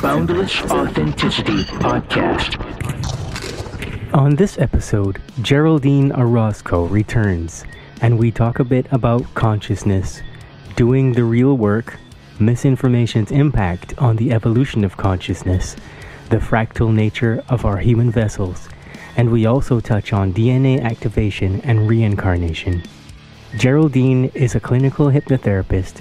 Boundless Authenticity Podcast. On this episode, Geraldine Orozco returns, and we talk a bit about consciousness, doing the real work, misinformation's impact on the evolution of consciousness, the fractal nature of our human vessels, and we also touch on DNA activation and reincarnation. Geraldine is a clinical hypnotherapist,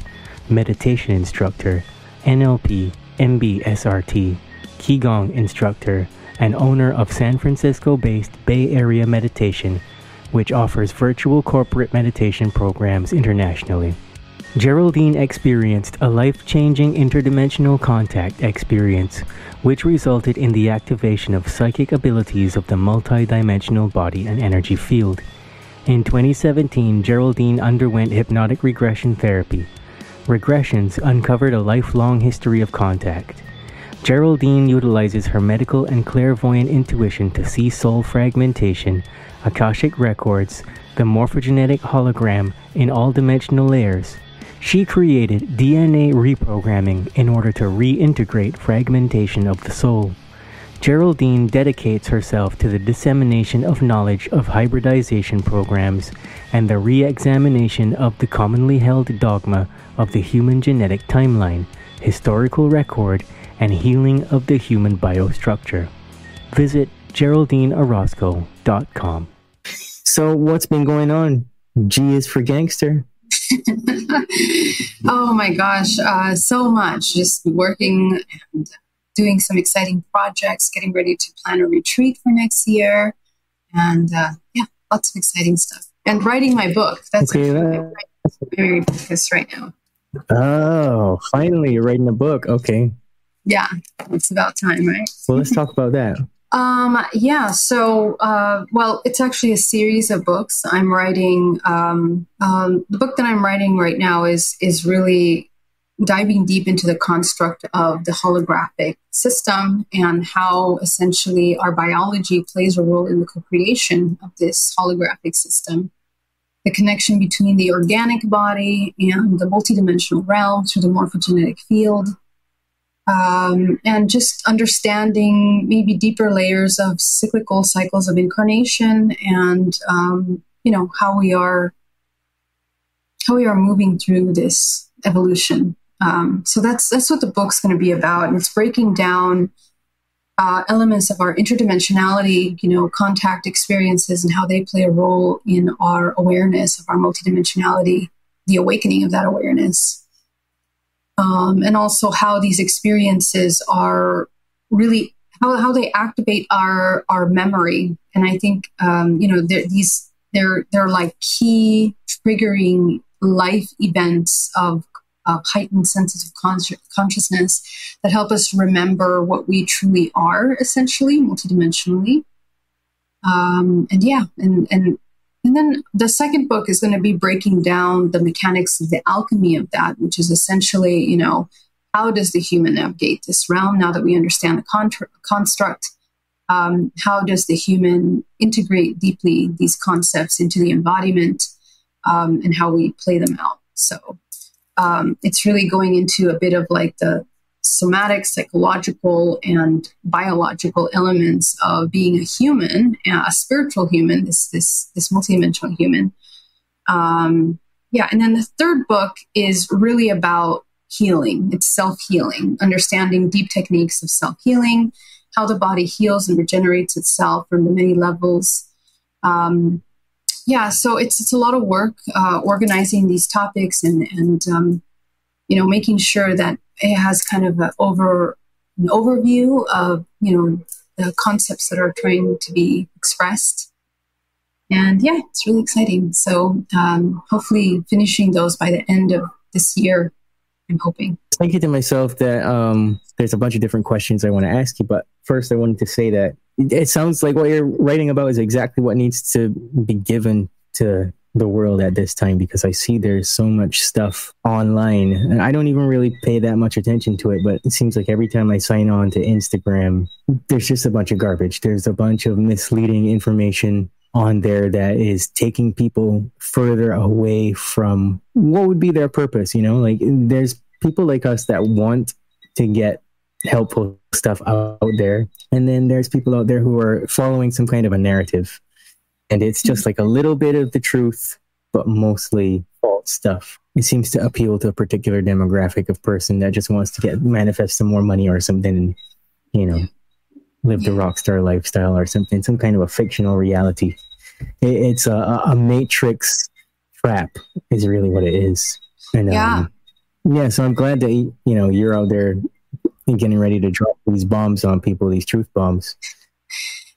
meditation instructor, NLP, MBSRT, Qigong instructor, and owner of San Francisco based Bay Area Meditation, which offers virtual corporate meditation programs internationally. Geraldine experienced a life changing interdimensional contact experience, which resulted in the activation of psychic abilities of the multidimensional body and energy field. In 2017, Geraldine underwent hypnotic regression therapy. Regressions uncovered a lifelong history of contact. Geraldine utilizes her medical and clairvoyant intuition to see soul fragmentation, Akashic records, the morphogenetic hologram in all dimensional layers, she created DNA reprogramming in order to reintegrate fragmentation of the soul. Geraldine dedicates herself to the dissemination of knowledge of hybridization programs and the re examination of the commonly held dogma of the human genetic timeline, historical record, and healing of the human biostructure. Visit GeraldineOrozco.com. So, what's been going on? G is for gangster. oh my gosh, uh, so much. Just working and doing some exciting projects, getting ready to plan a retreat for next year. And uh, yeah, lots of exciting stuff. And writing my book. That's okay, that's very focused right now. Oh, finally, you're writing a book. Okay. Yeah, it's about time, right? Well, let's talk about that. Um, yeah, so, uh, well, it's actually a series of books. I'm writing, um, um, the book that I'm writing right now is, is really diving deep into the construct of the holographic system and how essentially our biology plays a role in the co creation of this holographic system. The connection between the organic body and the multidimensional realm through the morphogenetic field, um, and just understanding maybe deeper layers of cyclical cycles of incarnation and um, you know how we are how we are moving through this evolution um, so that's that's what the book's going to be about and it's breaking down uh, elements of our interdimensionality you know contact experiences and how they play a role in our awareness of our multidimensionality the awakening of that awareness um, and also how these experiences are really how, how they activate our our memory. And I think um, you know they're, these they're they're like key triggering life events of, heightened senses of con- consciousness that help us remember what we truly are, essentially multidimensionally. Um, and yeah, and and and then the second book is going to be breaking down the mechanics of the alchemy of that, which is essentially, you know, how does the human navigate this realm now that we understand the contra- construct? Um, how does the human integrate deeply these concepts into the embodiment um, and how we play them out? So um, it's really going into a bit of like the somatic, psychological, and biological elements of being a human, a spiritual human, this this this multidimensional human. Um, yeah, and then the third book is really about healing. It's self healing, understanding deep techniques of self healing, how the body heals and regenerates itself from the many levels. Um, yeah, so it's it's a lot of work uh, organizing these topics and and um, you know making sure that it has kind of an over an overview of you know the concepts that are trying to be expressed. And yeah it's really exciting. So um, hopefully finishing those by the end of this year i'm hoping. Thinking to myself that um, there's a bunch of different questions i want to ask you but first i wanted to say that it sounds like what you're writing about is exactly what needs to be given to the world at this time because I see there's so much stuff online and I don't even really pay that much attention to it. But it seems like every time I sign on to Instagram, there's just a bunch of garbage. There's a bunch of misleading information on there that is taking people further away from what would be their purpose. You know, like there's people like us that want to get helpful stuff out there. And then there's people out there who are following some kind of a narrative. And it's just like a little bit of the truth, but mostly false stuff. It seems to appeal to a particular demographic of person that just wants to get manifest some more money or something and, you know, live the rock star lifestyle or something, some kind of a fictional reality. It, it's a, a matrix trap is really what it is. And, Yeah. um, yeah, so I'm glad that you know you're out there getting ready to drop these bombs on people, these truth bombs.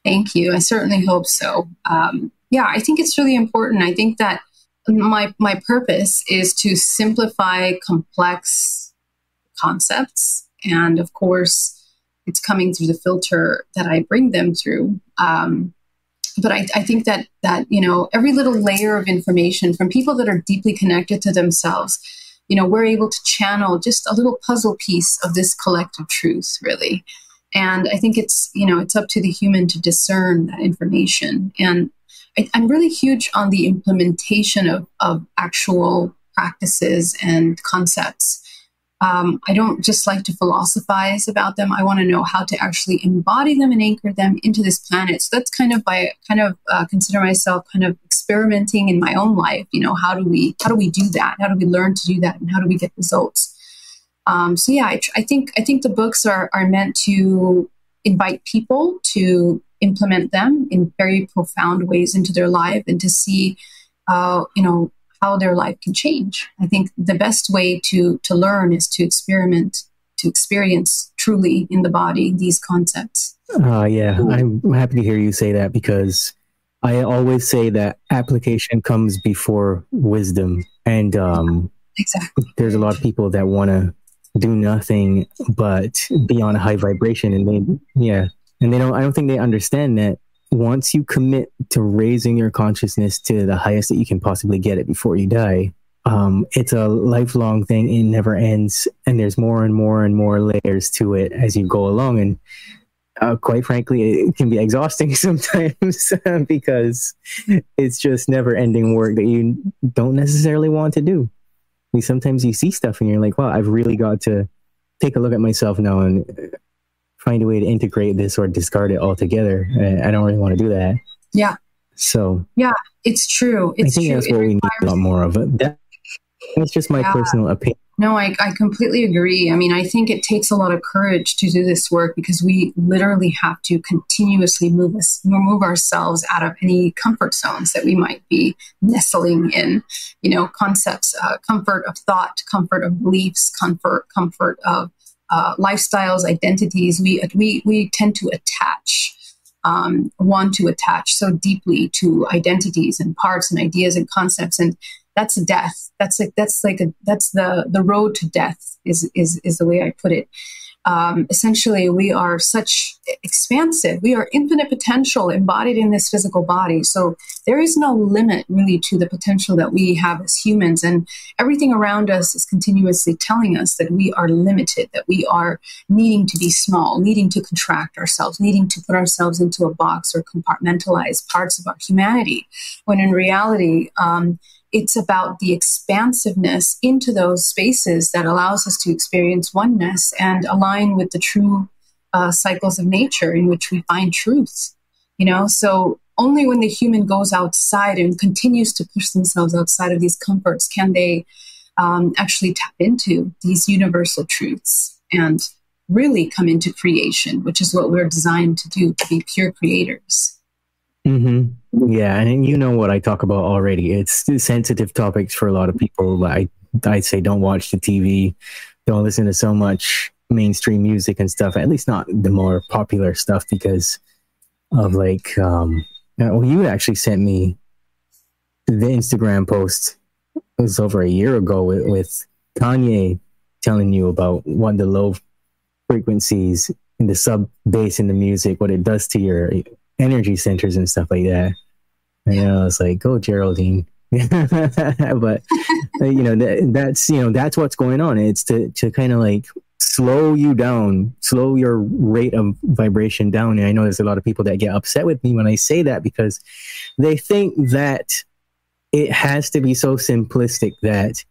Thank you. I certainly hope so. Um, yeah, I think it's really important. I think that my my purpose is to simplify complex concepts, and of course, it's coming through the filter that I bring them through. Um, but I, I think that that you know every little layer of information from people that are deeply connected to themselves, you know, we're able to channel just a little puzzle piece of this collective truth, really. And I think it's you know it's up to the human to discern that information. And I, I'm really huge on the implementation of of actual practices and concepts. Um, I don't just like to philosophize about them. I want to know how to actually embody them and anchor them into this planet. So that's kind of by kind of uh, consider myself kind of experimenting in my own life. You know, how do we how do we do that? How do we learn to do that? And how do we get results? Um, so yeah, I, I think I think the books are are meant to invite people to implement them in very profound ways into their life and to see, uh, you know, how their life can change. I think the best way to to learn is to experiment, to experience truly in the body these concepts. Uh, yeah, I'm happy to hear you say that because I always say that application comes before wisdom, and um, Exactly. there's a lot of people that want to do nothing but be on a high vibration, and they yeah, and they don't. I don't think they understand that once you commit to raising your consciousness to the highest that you can possibly get it before you die, um, it's a lifelong thing. It never ends, and there's more and more and more layers to it as you go along. And uh, quite frankly, it can be exhausting sometimes because it's just never-ending work that you don't necessarily want to do. I mean, sometimes you see stuff and you're like, "Wow, I've really got to take a look at myself now and find a way to integrate this or discard it altogether." I don't really want to do that. Yeah. So yeah, It's true. I It's think true. that's It what we need a lot more of. It. That, that's just my Yeah. personal opinion. No, I, I completely agree. I mean, I think it takes a lot of courage to do this work because we literally have to continuously move us, move ourselves out of any comfort zones that we might be nestling in. You know, concepts, uh, comfort of thought, comfort of beliefs, comfort, comfort of uh, lifestyles, identities. We we we tend to attach, um, want to attach so deeply to identities and parts and ideas and concepts and that's death. That's like that's like a, that's the the road to death is is is the way I put it. Um, essentially, we are such expansive. We are infinite potential embodied in this physical body. So there is no limit really to the potential that we have as humans, and everything around us is continuously telling us that we are limited, that we are needing to be small, needing to contract ourselves, needing to put ourselves into a box or compartmentalize parts of our humanity. When in reality, um, it's about the expansiveness into those spaces that allows us to experience oneness and align with the true uh, cycles of nature in which we find truth. You know, so only when the human goes outside and continues to push themselves outside of these comforts can they um, actually tap into these universal truths and really come into creation, which is what we're designed to do to be pure creators. Hmm Yeah, and you know what I talk about already. It's sensitive topics for a lot of people. I I say don't watch the TV, don't listen to so much mainstream music and stuff. At least not the more popular stuff because of like. Um, uh, well, you actually sent me the Instagram post. It was over a year ago with, with Kanye telling you about what the low frequencies in the sub bass in the music, what it does to your energy centers and stuff like that. And I was like, "Go, Geraldine." but uh, you know, that, that's you know, that's what's going on. It's to to kind of like slow you down, slow your rate of vibration down. And I know there's a lot of people that get upset with me when I say that because they think that it has to be so simplistic that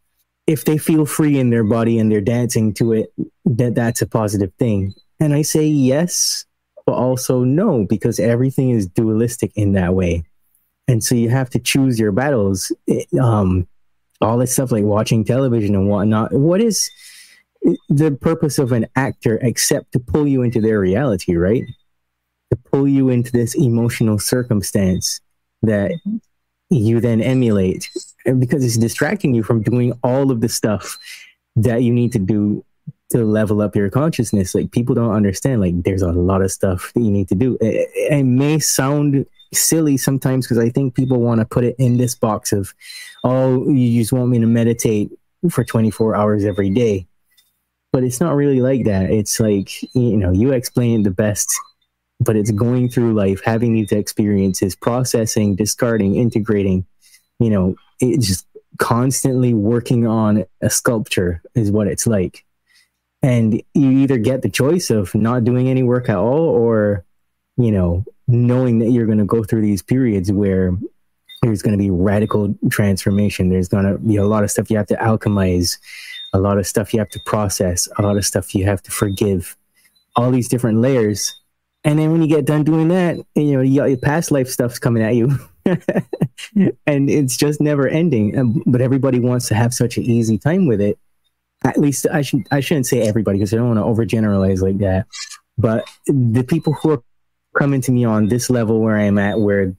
if they feel free in their body and they're dancing to it, that that's a positive thing. And I say yes, but also no, because everything is dualistic in that way. And so you have to choose your battles. um, all this stuff like watching television and whatnot. What is the purpose of an actor except to pull you into their reality, right? To pull you into this emotional circumstance that you then emulate because it's distracting you from doing all of the stuff that you need to do to level up your consciousness. Like people don't understand, like there's a lot of stuff that you need to do. It, it may sound silly sometimes because I think people want to put it in this box of, oh, you just want me to meditate for 24 hours every day. But it's not really like that. It's like, you know, you explain it the best, but it's going through life, having these experiences, processing, discarding, integrating, you know, it's just constantly working on a sculpture is what it's like. And you either get the choice of not doing any work at all or, you know, knowing that you're going to go through these periods where there's going to be radical transformation. There's going to be a lot of stuff you have to alchemize, a lot of stuff you have to process, a lot of stuff you have to forgive, all these different layers. And then when you get done doing that, you know, your past life stuff's coming at you. and it's just never ending. But everybody wants to have such an easy time with it. At least I should I shouldn't say everybody because I don't want to overgeneralize like that. But the people who are coming to me on this level where I'm at, where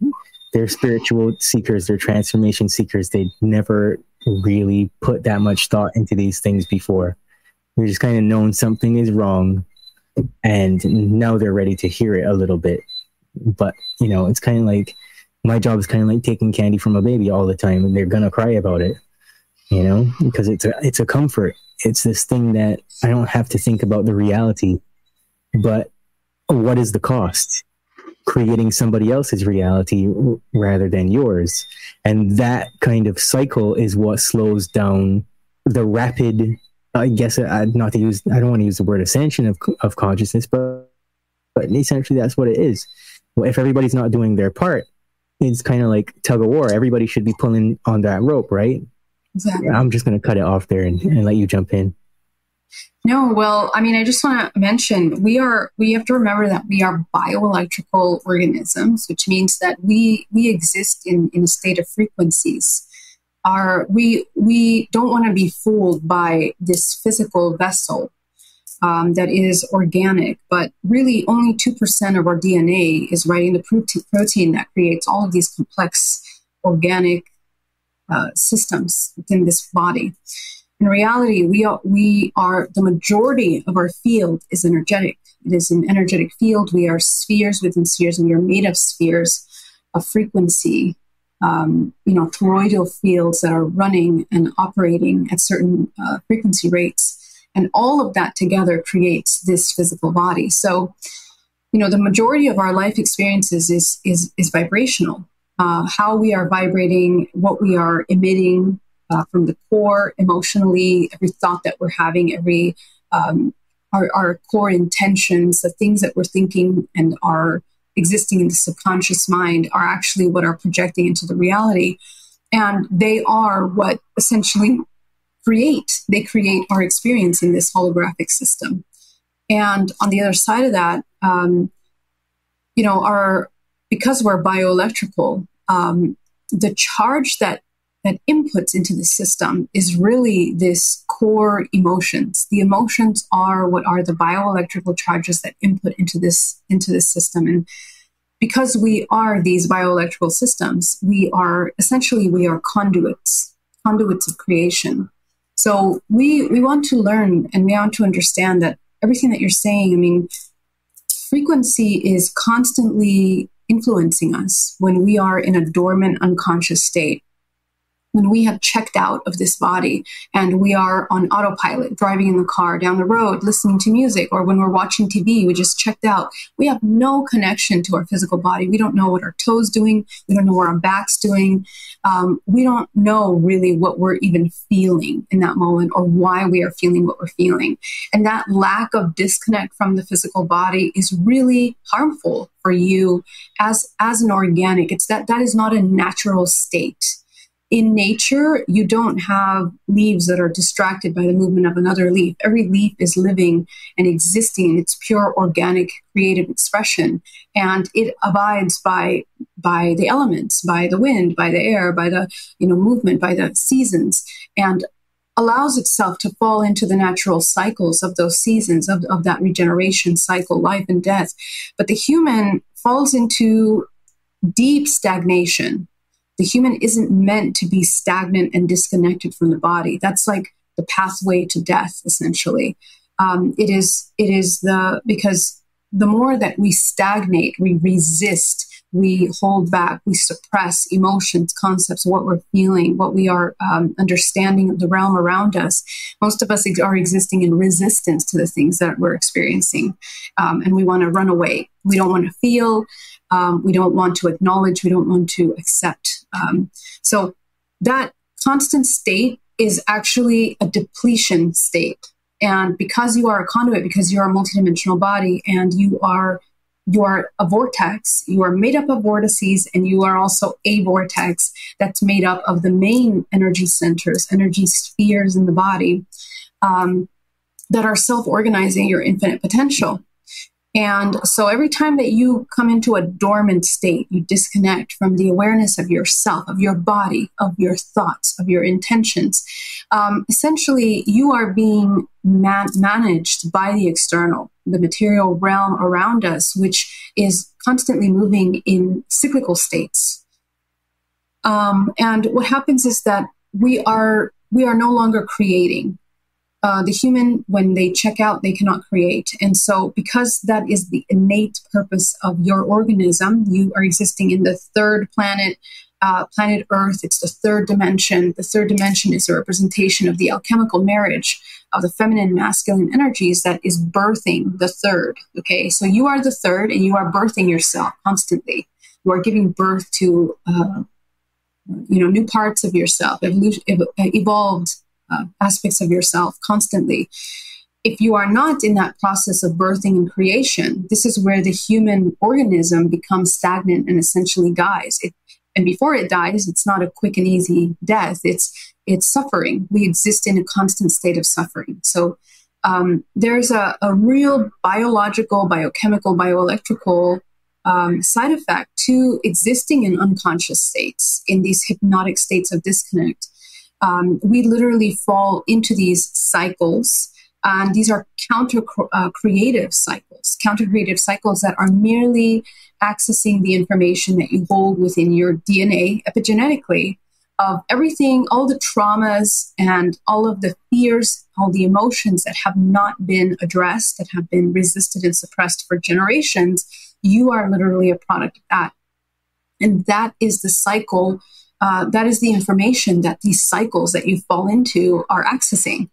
they're spiritual seekers, they're transformation seekers. They never really put that much thought into these things before. They're just kind of known something is wrong, and now they're ready to hear it a little bit. But you know, it's kind of like my job is kind of like taking candy from a baby all the time, and they're gonna cry about it. You know, because it's a it's a comfort. It's this thing that I don't have to think about the reality, but what is the cost? Creating somebody else's reality rather than yours. And that kind of cycle is what slows down the rapid, I guess, uh, not to use, I don't want to use the word ascension of, of consciousness, but, but essentially that's what it is. If everybody's not doing their part, it's kind of like tug of war. Everybody should be pulling on that rope, right? Exactly. I'm just going to cut it off there and, and let you jump in. No, well, I mean, I just want to mention we are we have to remember that we are bioelectrical organisms, which means that we we exist in in a state of frequencies. Are we we don't want to be fooled by this physical vessel um, that is organic, but really only two percent of our DNA is writing the protein, protein that creates all of these complex organic uh, systems within this body. In reality, we are, we are the majority of our field is energetic. It is an energetic field. We are spheres within spheres, and we are made of spheres of frequency. Um, you know, toroidal fields that are running and operating at certain uh, frequency rates, and all of that together creates this physical body. So, you know, the majority of our life experiences is is is vibrational. Uh, how we are vibrating, what we are emitting, uh, from the core emotionally, every thought that we're having, every um, our, our core intentions, the things that we're thinking and are existing in the subconscious mind are actually what are projecting into the reality. And they are what essentially create, they create our experience in this holographic system. And on the other side of that, um, you know, our, because we're bioelectrical, um, the charge that that inputs into the system is really this core emotions. The emotions are what are the bioelectrical charges that input into this into this system. And because we are these bioelectrical systems, we are essentially we are conduits, conduits of creation. So we we want to learn and we want to understand that everything that you're saying, I mean, frequency is constantly influencing us when we are in a dormant unconscious state when we have checked out of this body and we are on autopilot, driving in the car down the road, listening to music, or when we're watching TV, we just checked out. We have no connection to our physical body. We don't know what our toes doing. We don't know what our back's doing. Um, we don't know really what we're even feeling in that moment or why we are feeling what we're feeling. And that lack of disconnect from the physical body is really harmful for you as as an organic. It's that that is not a natural state in nature, you don't have leaves that are distracted by the movement of another leaf. Every leaf is living and existing in its pure organic creative expression. And it abides by by the elements, by the wind, by the air, by the you know movement, by the seasons, and allows itself to fall into the natural cycles of those seasons of, of that regeneration cycle, life and death. But the human falls into deep stagnation the human isn't meant to be stagnant and disconnected from the body. That's like the pathway to death, essentially. Um, it is it is the because the more that we stagnate, we resist, we hold back, we suppress emotions, concepts, what we're feeling, what we are um, understanding the realm around us. Most of us are existing in resistance to the things that we're experiencing, um, and we want to run away. We don't want to feel. Um, we don't want to acknowledge. We don't want to accept. Um, so that constant state is actually a depletion state. And because you are a conduit, because you are a multidimensional body and you are you are a vortex, you are made up of vortices, and you are also a vortex that's made up of the main energy centers, energy spheres in the body um, that are self organizing your infinite potential. And so every time that you come into a dormant state, you disconnect from the awareness of yourself, of your body, of your thoughts, of your intentions. Um, essentially, you are being man- managed by the external, the material realm around us, which is constantly moving in cyclical states. Um, and what happens is that we are we are no longer creating uh, the human, when they check out, they cannot create. And so, because that is the innate purpose of your organism, you are existing in the third planet, uh, planet Earth. It's the third dimension. The third dimension is a representation of the alchemical marriage of the feminine masculine energies that is birthing the third. Okay, so you are the third and you are birthing yourself constantly. You are giving birth to, uh, you know, new parts of yourself, evolution, evolved uh, aspects of yourself constantly. If you are not in that process of birthing and creation, this is where the human organism becomes stagnant and essentially dies. It, and before it dies, it's not a quick and easy death. It's it's suffering. We exist in a constant state of suffering. So um, there's a, a, real biological, biochemical, bioelectrical um, side effect to existing in unconscious states, in these hypnotic states of disconnect um, we literally fall into these cycles. And these are counter uh, creative cycles, counter creative cycles that are merely accessing the information that you hold within your DNA epigenetically of everything, all the traumas and all of the fears, all the emotions that have not been addressed, that have been resisted and suppressed for generations. You are literally a product of that. And that is the cycle uh, that is the information that these cycles that you fall into are accessing.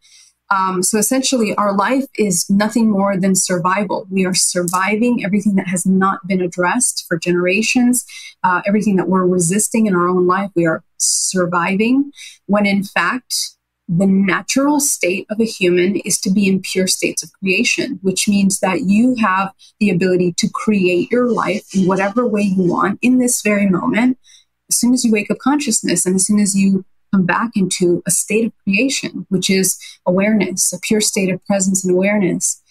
Um, so essentially, our life is nothing more than survival. We are surviving everything that has not been addressed for generations, uh, everything that we're resisting in our own life. We are surviving when in fact, the natural state of a human is to be in pure states of creation, which means that you have the ability to create your life in whatever way you want in this very moment as soon as you wake up consciousness and as soon as you come back into a state of creation, which is awareness, a pure state of presence and awareness.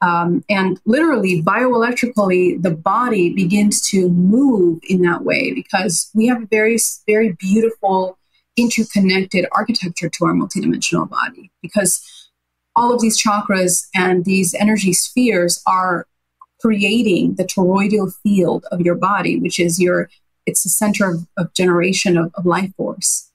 Um, and literally, bioelectrically, the body begins to move in that way because we have a very, very beautiful, interconnected architecture to our multidimensional body. Because all of these chakras and these energy spheres are creating the toroidal field of your body, which is your it's the center of, of generation of, of life force.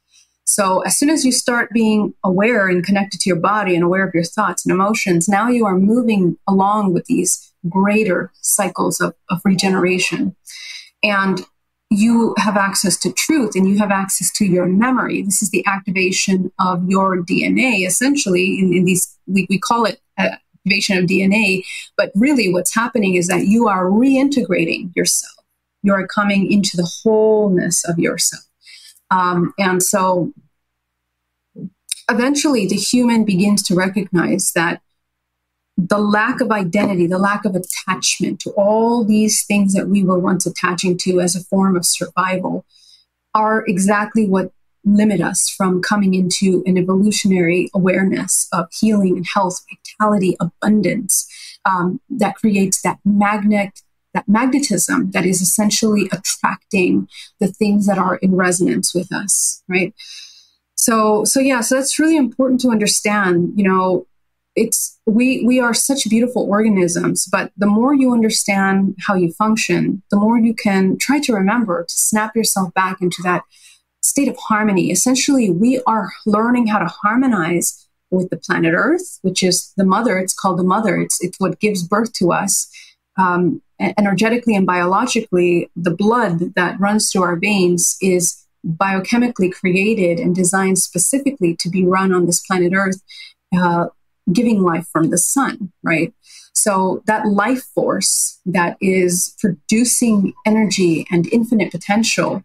So as soon as you start being aware and connected to your body and aware of your thoughts and emotions, now you are moving along with these greater cycles of, of regeneration. And you have access to truth and you have access to your memory. This is the activation of your DNA, essentially. In, in these, we, we call it uh, activation of DNA, but really what's happening is that you are reintegrating yourself you're coming into the wholeness of yourself. Um, and so eventually the human begins to recognize that the lack of identity, the lack of attachment to all these things that we were once attaching to as a form of survival are exactly what limit us from coming into an evolutionary awareness of healing and health, vitality, abundance um, that creates that magnet, that magnetism that is essentially attracting the things that are in resonance with us, right? So, so yeah, so that's really important to understand. You know, it's we we are such beautiful organisms but the more you understand how you function the more you can try to remember to snap yourself back into that state of harmony essentially we are learning how to harmonize with the planet earth which is the mother it's called the mother it's, it's what gives birth to us um, energetically and biologically the blood that runs through our veins is biochemically created and designed specifically to be run on this planet earth uh, giving life from the sun, right? So that life force that is producing energy and infinite potential,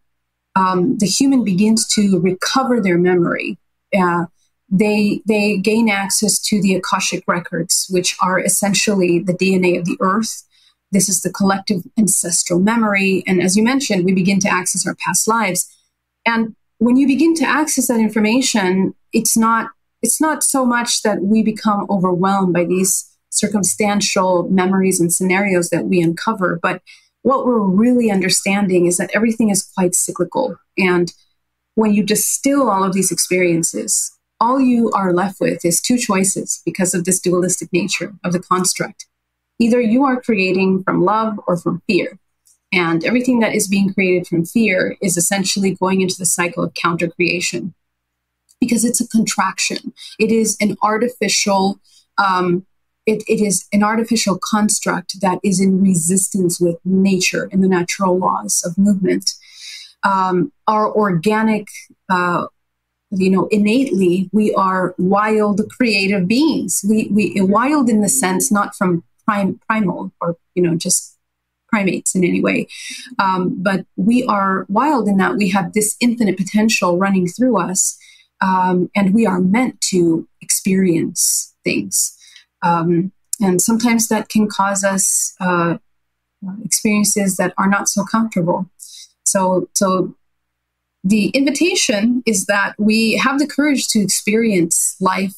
um, the human begins to recover their memory. Uh, they they gain access to the akashic records, which are essentially the DNA of the earth. This is the collective ancestral memory, and as you mentioned, we begin to access our past lives. And when you begin to access that information, it's not it's not so much that we become overwhelmed by these circumstantial memories and scenarios that we uncover, but what we're really understanding is that everything is quite cyclical. And when you distill all of these experiences, all you are left with is two choices because of this dualistic nature of the construct. Either you are creating from love or from fear. And everything that is being created from fear is essentially going into the cycle of counter creation because it's a contraction. It is an artificial, um, it, it is an artificial construct that is in resistance with nature and the natural laws of movement. Um, our organic, uh, you know, innately, we are wild, creative beings. We, we wild in the sense not from prime, primal or you know just primates in any way. Um, but we are wild in that we have this infinite potential running through us um, and we are meant to experience things. Um, and sometimes that can cause us uh, experiences that are not so comfortable. So, so the invitation is that we have the courage to experience life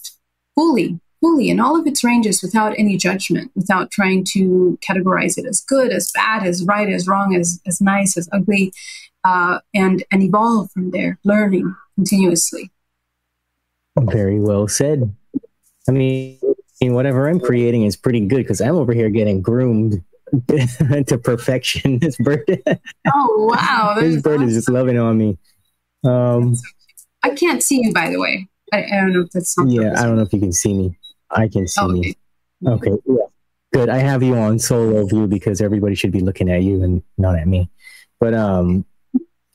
fully, fully in all of its ranges without any judgment, without trying to categorize it as good, as bad, as right, as wrong, as, as nice, as ugly, uh, and, and evolve from there, learning continuously. Very well said. I mean, whatever I'm creating is pretty good because I'm over here getting groomed to perfection. This bird. oh wow! this bird awesome. is just loving on me. Um, I can't see you, by the way. I, I don't know if that's yeah. I don't know if you can see me. I can see oh, okay. me. Okay. Yeah. Good. I have you on solo view because everybody should be looking at you and not at me. But um,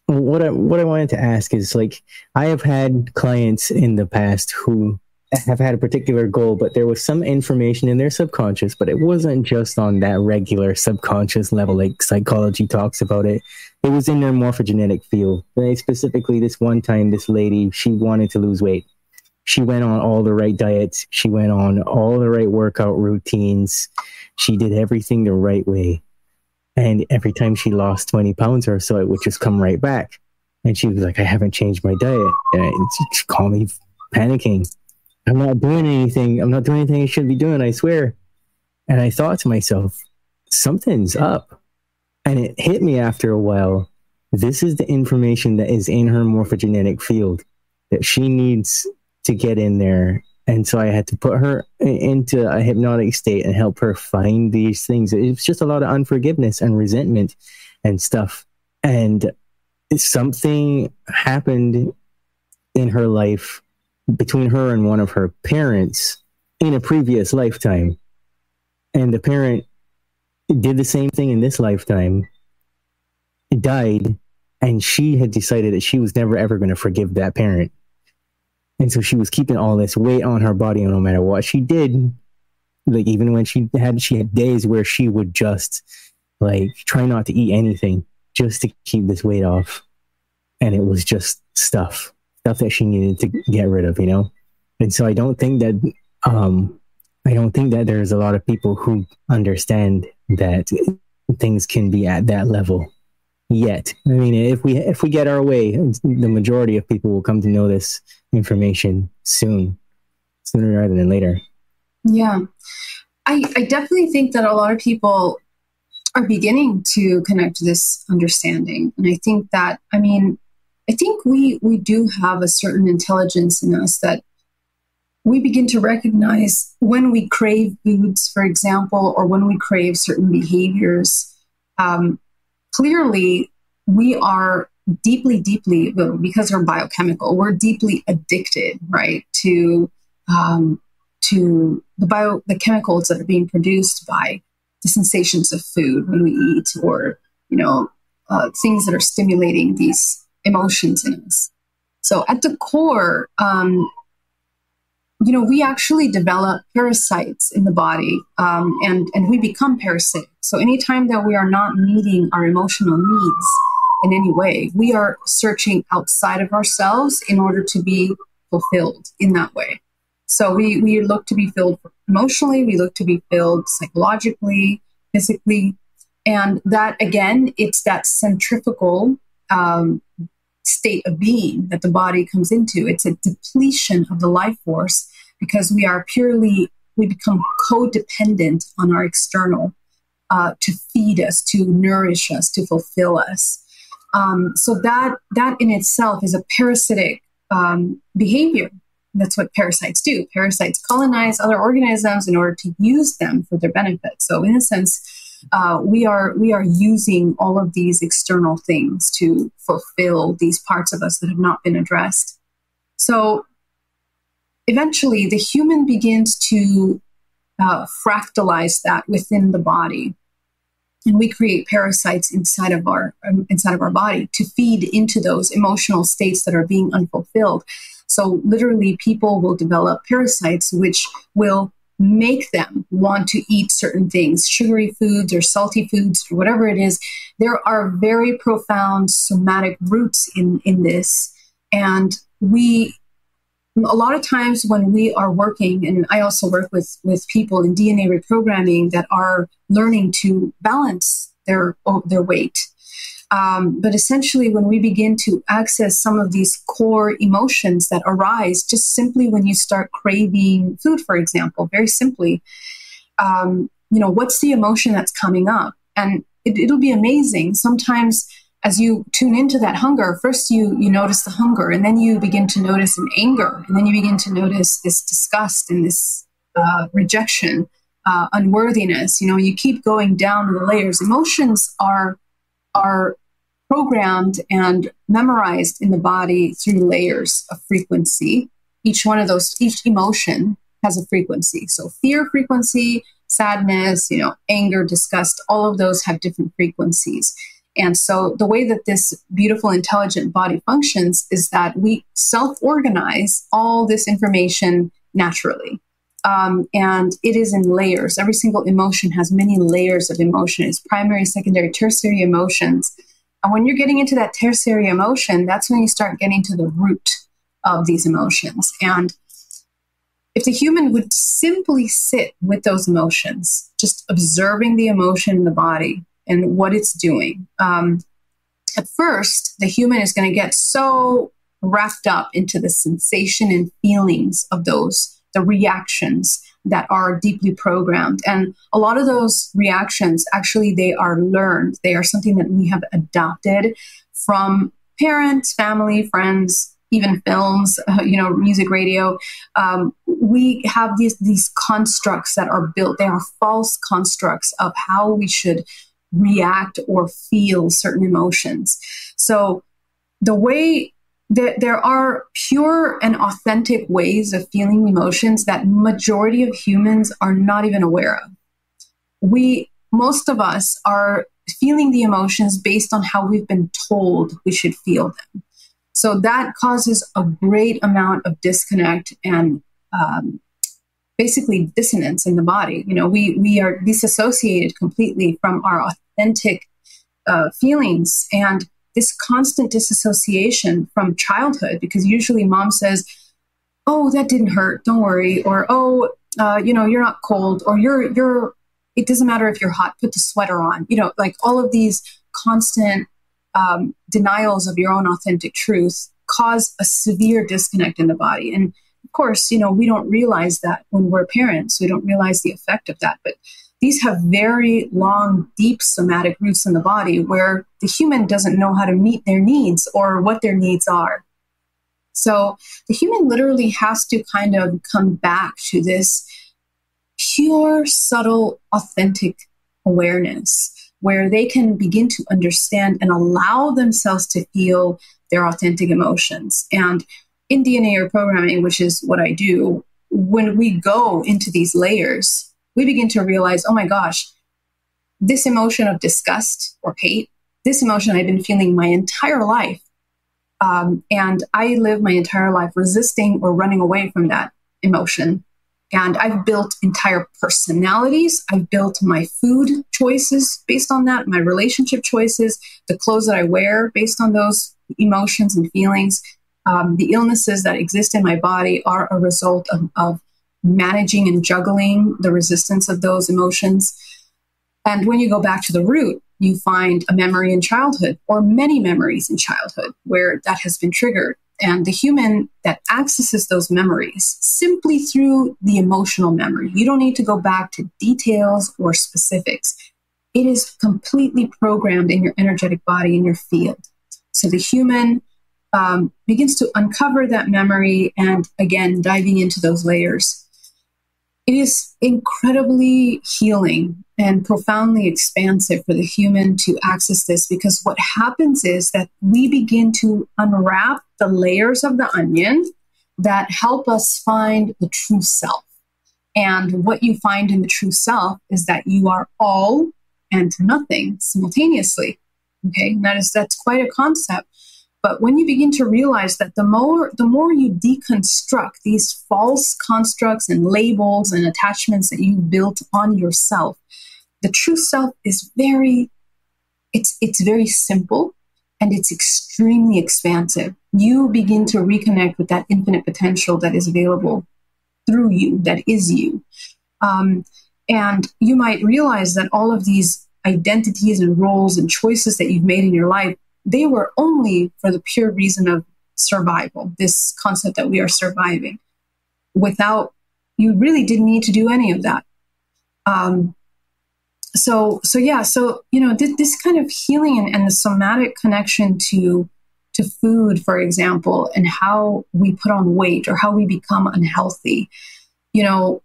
what I what I wanted to ask is like I have had clients in the past who have had a particular goal, but there was some information in their subconscious, but it wasn't just on that regular subconscious level, like psychology talks about it. It was in their morphogenetic field. And specifically, this one time, this lady, she wanted to lose weight. She went on all the right diets. She went on all the right workout routines. She did everything the right way. And every time she lost 20 pounds or so, it would just come right back. And she was like, I haven't changed my diet. And she called me panicking. I'm not doing anything. I'm not doing anything I should be doing, I swear. And I thought to myself, something's up. And it hit me after a while. This is the information that is in her morphogenetic field that she needs to get in there and so I had to put her into a hypnotic state and help her find these things. It was just a lot of unforgiveness and resentment and stuff. And something happened in her life between her and one of her parents in a previous lifetime. And the parent did the same thing in this lifetime, died, and she had decided that she was never ever going to forgive that parent. And so she was keeping all this weight on her body, and no matter what she did, like even when she had she had days where she would just like try not to eat anything just to keep this weight off. And it was just stuff, stuff that she needed to get rid of, you know? And so I don't think that um I don't think that there's a lot of people who understand that things can be at that level yet. I mean, if we if we get our way, the majority of people will come to know this information soon, sooner rather than later. Yeah, I, I definitely think that a lot of people are beginning to connect to this understanding, and I think that I mean, I think we we do have a certain intelligence in us that we begin to recognize when we crave foods, for example, or when we crave certain behaviors. Um, clearly we are deeply, deeply, because we're biochemical, we're deeply addicted, right, to um, to the bio the chemicals that are being produced by the sensations of food when we eat, or you know, uh, things that are stimulating these emotions in us. So at the core, um, you know, we actually develop parasites in the body, um, and and we become parasitic. So anytime that we are not meeting our emotional needs in any way, we are searching outside of ourselves in order to be fulfilled in that way. So we we look to be filled emotionally, we look to be filled psychologically, physically, and that again, it's that centrifugal um, state of being that the body comes into. It's a depletion of the life force because we are purely, we become codependent on our external uh, to feed us, to nourish us, to fulfill us. Um, so that that in itself is a parasitic um, behavior. That's what parasites do. Parasites colonize other organisms in order to use them for their benefit. So in a sense, uh, we are we are using all of these external things to fulfill these parts of us that have not been addressed. So eventually, the human begins to uh, fractalize that within the body, and we create parasites inside of our um, inside of our body to feed into those emotional states that are being unfulfilled. So literally, people will develop parasites which will make them want to eat certain things, sugary foods or salty foods or whatever it is. There are very profound somatic roots in, in this. And we, a lot of times when we are working, and I also work with, with people in DNA reprogramming that are learning to balance their, their weight um, but essentially, when we begin to access some of these core emotions that arise just simply when you start craving food, for example, very simply, um, you know, what's the emotion that's coming up? And it, it'll be amazing. Sometimes as you tune into that hunger, first you you notice the hunger, and then you begin to notice an anger, and then you begin to notice this disgust and this uh, rejection, uh, unworthiness. You know, you keep going down the layers. Emotions are are programmed and memorized in the body through layers of frequency. Each one of those, each emotion has a frequency. So fear frequency, sadness, you know, anger, disgust, all of those have different frequencies. And so the way that this beautiful, intelligent body functions is that we self organize all this information naturally. Um, and it is in layers. Every single emotion has many layers of emotion. It's primary, secondary, tertiary emotions. And when you're getting into that tertiary emotion, that's when you start getting to the root of these emotions. And if the human would simply sit with those emotions, just observing the emotion in the body and what it's doing, um, at first, the human is going to get so wrapped up into the sensation and feelings of those the reactions that are deeply programmed. And a lot of those reactions actually they are learned. They are something that we have adopted from parents family friends even films uh, you know music radio. Um, we have these these constructs that are built. They are false constructs of how we should react or feel certain emotions. So the way that there are pure and authentic ways of feeling emotions that majority of humans are not even aware of. We most of us are feeling the emotions based on how we've been told we should feel them. So that causes a great amount of disconnect and um, basically dissonance in the body you know we we are disassociated completely from our authentic uh, feelings and this constant disassociation from childhood because usually mom says, "Oh, that didn't hurt. Don't worry," or "Oh, uh, you know, you're not cold," or "You're you're." It doesn't matter if you're hot. Put the sweater on. You know, like all of these constant um, denials of your own authentic truth cause a severe disconnect in the body. And course, you know, we don't realize that when we're parents, we don't realize the effect of that. But these have very long, deep somatic roots in the body where the human doesn't know how to meet their needs or what their needs are. So the human literally has to kind of come back to this pure, subtle, authentic awareness where they can begin to understand and allow themselves to feel their authentic emotions. And in DNA Reprogramming, which is what I do, when we go into these layers, we begin to realize, oh my gosh, this emotion of disgust or hate, this emotion I've been feeling my entire life. Um, and I live my entire life resisting or running away from that emotion. And I've built entire personalities. I've built my food choices based on that, my relationship choices, the clothes that I wear based on those emotions and feelings. Um, the illnesses that exist in my body are a result of, of managing and juggling the resistance of those emotions. And when you go back to the root, you find a memory in childhood or many memories in childhood where that has been triggered. And the human that accesses those memories simply through the emotional memory, you don't need to go back to details or specifics. It is completely programmed in your energetic body, in your field. So the human um, begins to uncover that memory and again, diving into those layers it is incredibly healing and profoundly expansive for the human to access this because what happens is that we begin to unwrap the layers of the onion that help us find the true self. And what you find in the true self is that you are all and nothing simultaneously. Okay, that is that's quite a concept. But when you begin to realize that the more the more you deconstruct these false constructs and labels and attachments that you built on yourself, the true self is very it's it's very simple and it's extremely expansive. You begin to reconnect with that infinite potential that is available through you, that is you. Um, and you might realize that all of these identities and roles and choices that you've made in your life they were only for the pure reason of survival, this concept that we are surviving. Without, you really didn't need to do any of that. Um, so, so yeah, so, you know, th- this kind of healing and, and the somatic connection to, to food, for example, and how we put on weight or how we become unhealthy, you know,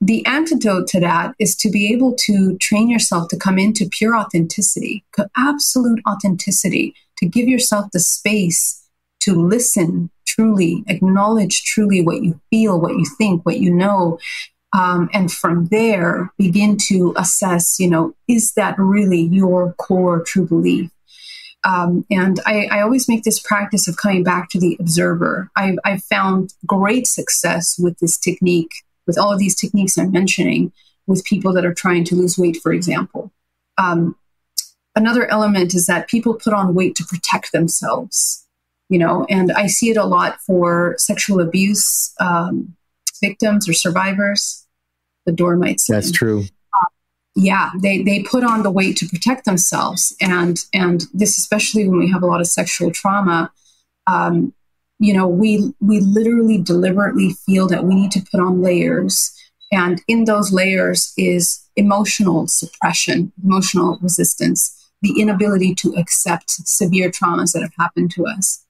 the antidote to that is to be able to train yourself to come into pure authenticity, to absolute authenticity, to give yourself the space to listen truly, acknowledge truly what you feel, what you think, what you know. Um, and from there, begin to assess, you know, is that really your core true belief? Um, and I, I, always make this practice of coming back to the observer. I've, I've found great success with this technique with all of these techniques I'm mentioning with people that are trying to lose weight, for example. Um, another element is that people put on weight to protect themselves, you know, and I see it a lot for sexual abuse um, victims or survivors. The door might say. That's true. Uh, yeah, they, they put on the weight to protect themselves. And, and this, especially when we have a lot of sexual trauma, um, you know we we literally deliberately feel that we need to put on layers. And in those layers is emotional suppression emotional resistance the inability to accept severe traumas that have happened to us.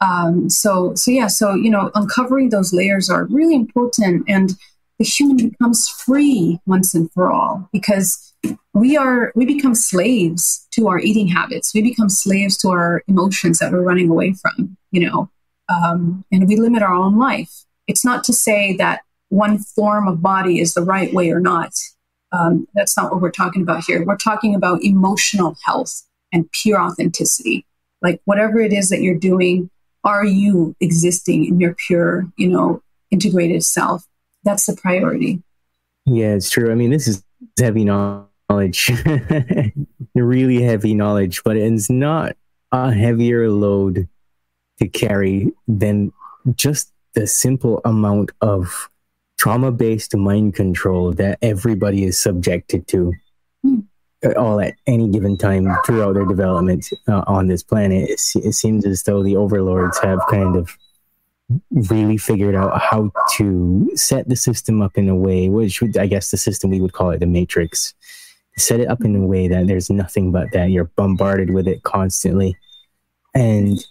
Um, so so yeah so you know uncovering those layers are really important. And the human becomes free once and for all because we are we become slaves to our eating habits. We become slaves to our emotions that we're running away from you know um, and we limit our own life. It's not to say that one form of body is the right way or not. Um, that's not what we're talking about here. We're talking about emotional health and pure authenticity. Like whatever it is that you're doing, are you existing in your pure, you know, integrated self? That's the priority. Yeah, it's true. I mean, this is heavy knowledge, really heavy knowledge, but it's not a heavier load to carry than just the simple amount of trauma based mind control that everybody is subjected to. all at any given time throughout their development uh, on this planet. It, it seems as though the overlords have kind of really figured out how to set the system up in a way, which would, I guess the system we would call it the matrix, set it up in a way that there's nothing but that you're bombarded with it constantly. And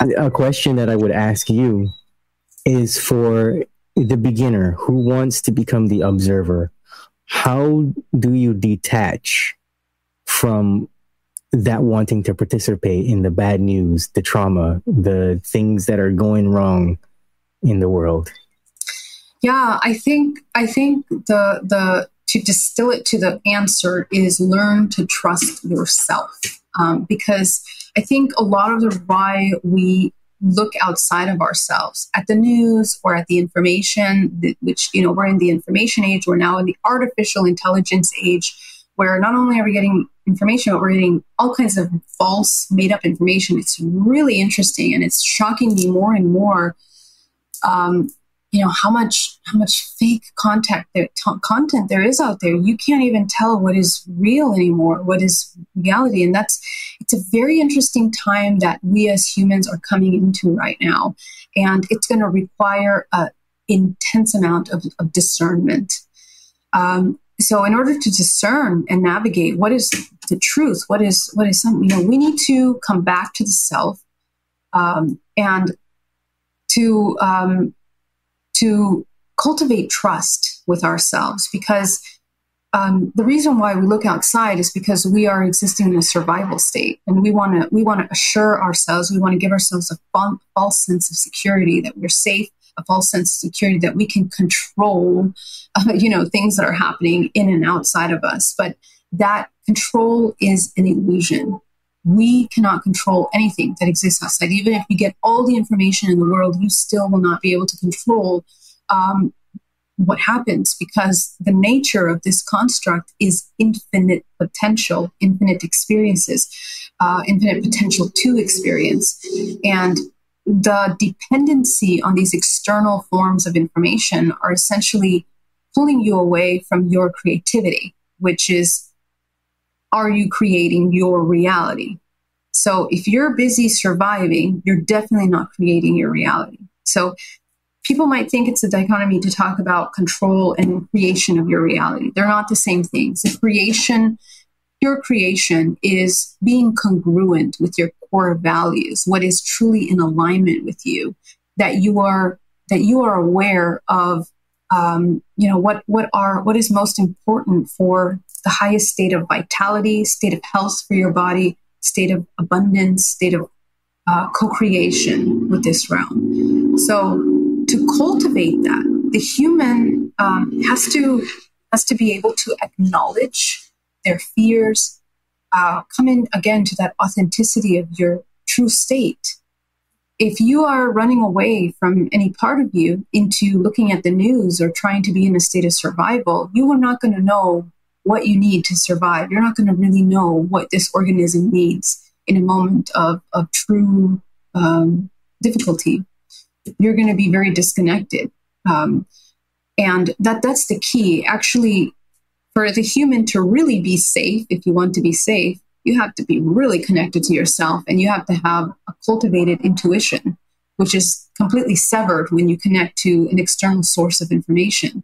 a question that I would ask you is for the beginner who wants to become the observer, how do you detach from that wanting to participate in the bad news, the trauma, the things that are going wrong in the world? Yeah, I think I think the the to distill it to the answer is learn to trust yourself um, because I think a lot of the why we look outside of ourselves at the news or at the information which you know we're in the information age we're now in the artificial intelligence age where not only are we getting information but we're getting all kinds of false made up information. It's really interesting and it's shocking me more and more um, you know how much how much fake content there, t- content there is out there. You can't even tell what is real anymore what is reality. And that's it's a very interesting time that we as humans are coming into right now. And it's going to require an intense amount of, of discernment. Um, so in order to discern and navigate what is the truth what is what is something you know we need to come back to the self um, and to um, to cultivate trust with ourselves because um, the reason why we look outside is because we are existing in a survival state and we want to we want to assure ourselves we want to give ourselves a false sense of security that we're safe a false sense of security that we can control uh, you know things that are happening in and outside of us. But that control is an illusion we cannot control anything that exists outside. Even if you get all the information in the world, you still will not be able to control um, what happens because the nature of this construct is infinite potential, infinite experiences, uh, infinite potential to experience. And the dependency on these external forms of information are essentially pulling you away from your creativity, which is are you creating your reality? So if you're busy surviving, you're definitely not creating your reality. So people might think it's a dichotomy to talk about control and creation of your reality. They're not the same things. The creation, your creation is being congruent with your core values, what is truly in alignment with you, that you are that you are aware of um, you know what what are what is most important for the highest state of vitality, state of health for your body, state of abundance, state of uh, co-creation with this realm. So to cultivate that, the human um, has to has to be able to acknowledge their fears, uh, come in again to that authenticity of your true state. If you are running away from any part of you into looking at the news or trying to be in a state of survival, you are not going to know what you need to survive. You're not going to really know what this organism needs in a moment of, of true um, difficulty. You're going to be very disconnected. Um, and that that's the key. Actually, for the human to really be safe, if you want to be safe, you have to be really connected to yourself and you have to have a cultivated intuition, which is completely severed when you connect to an external source of information.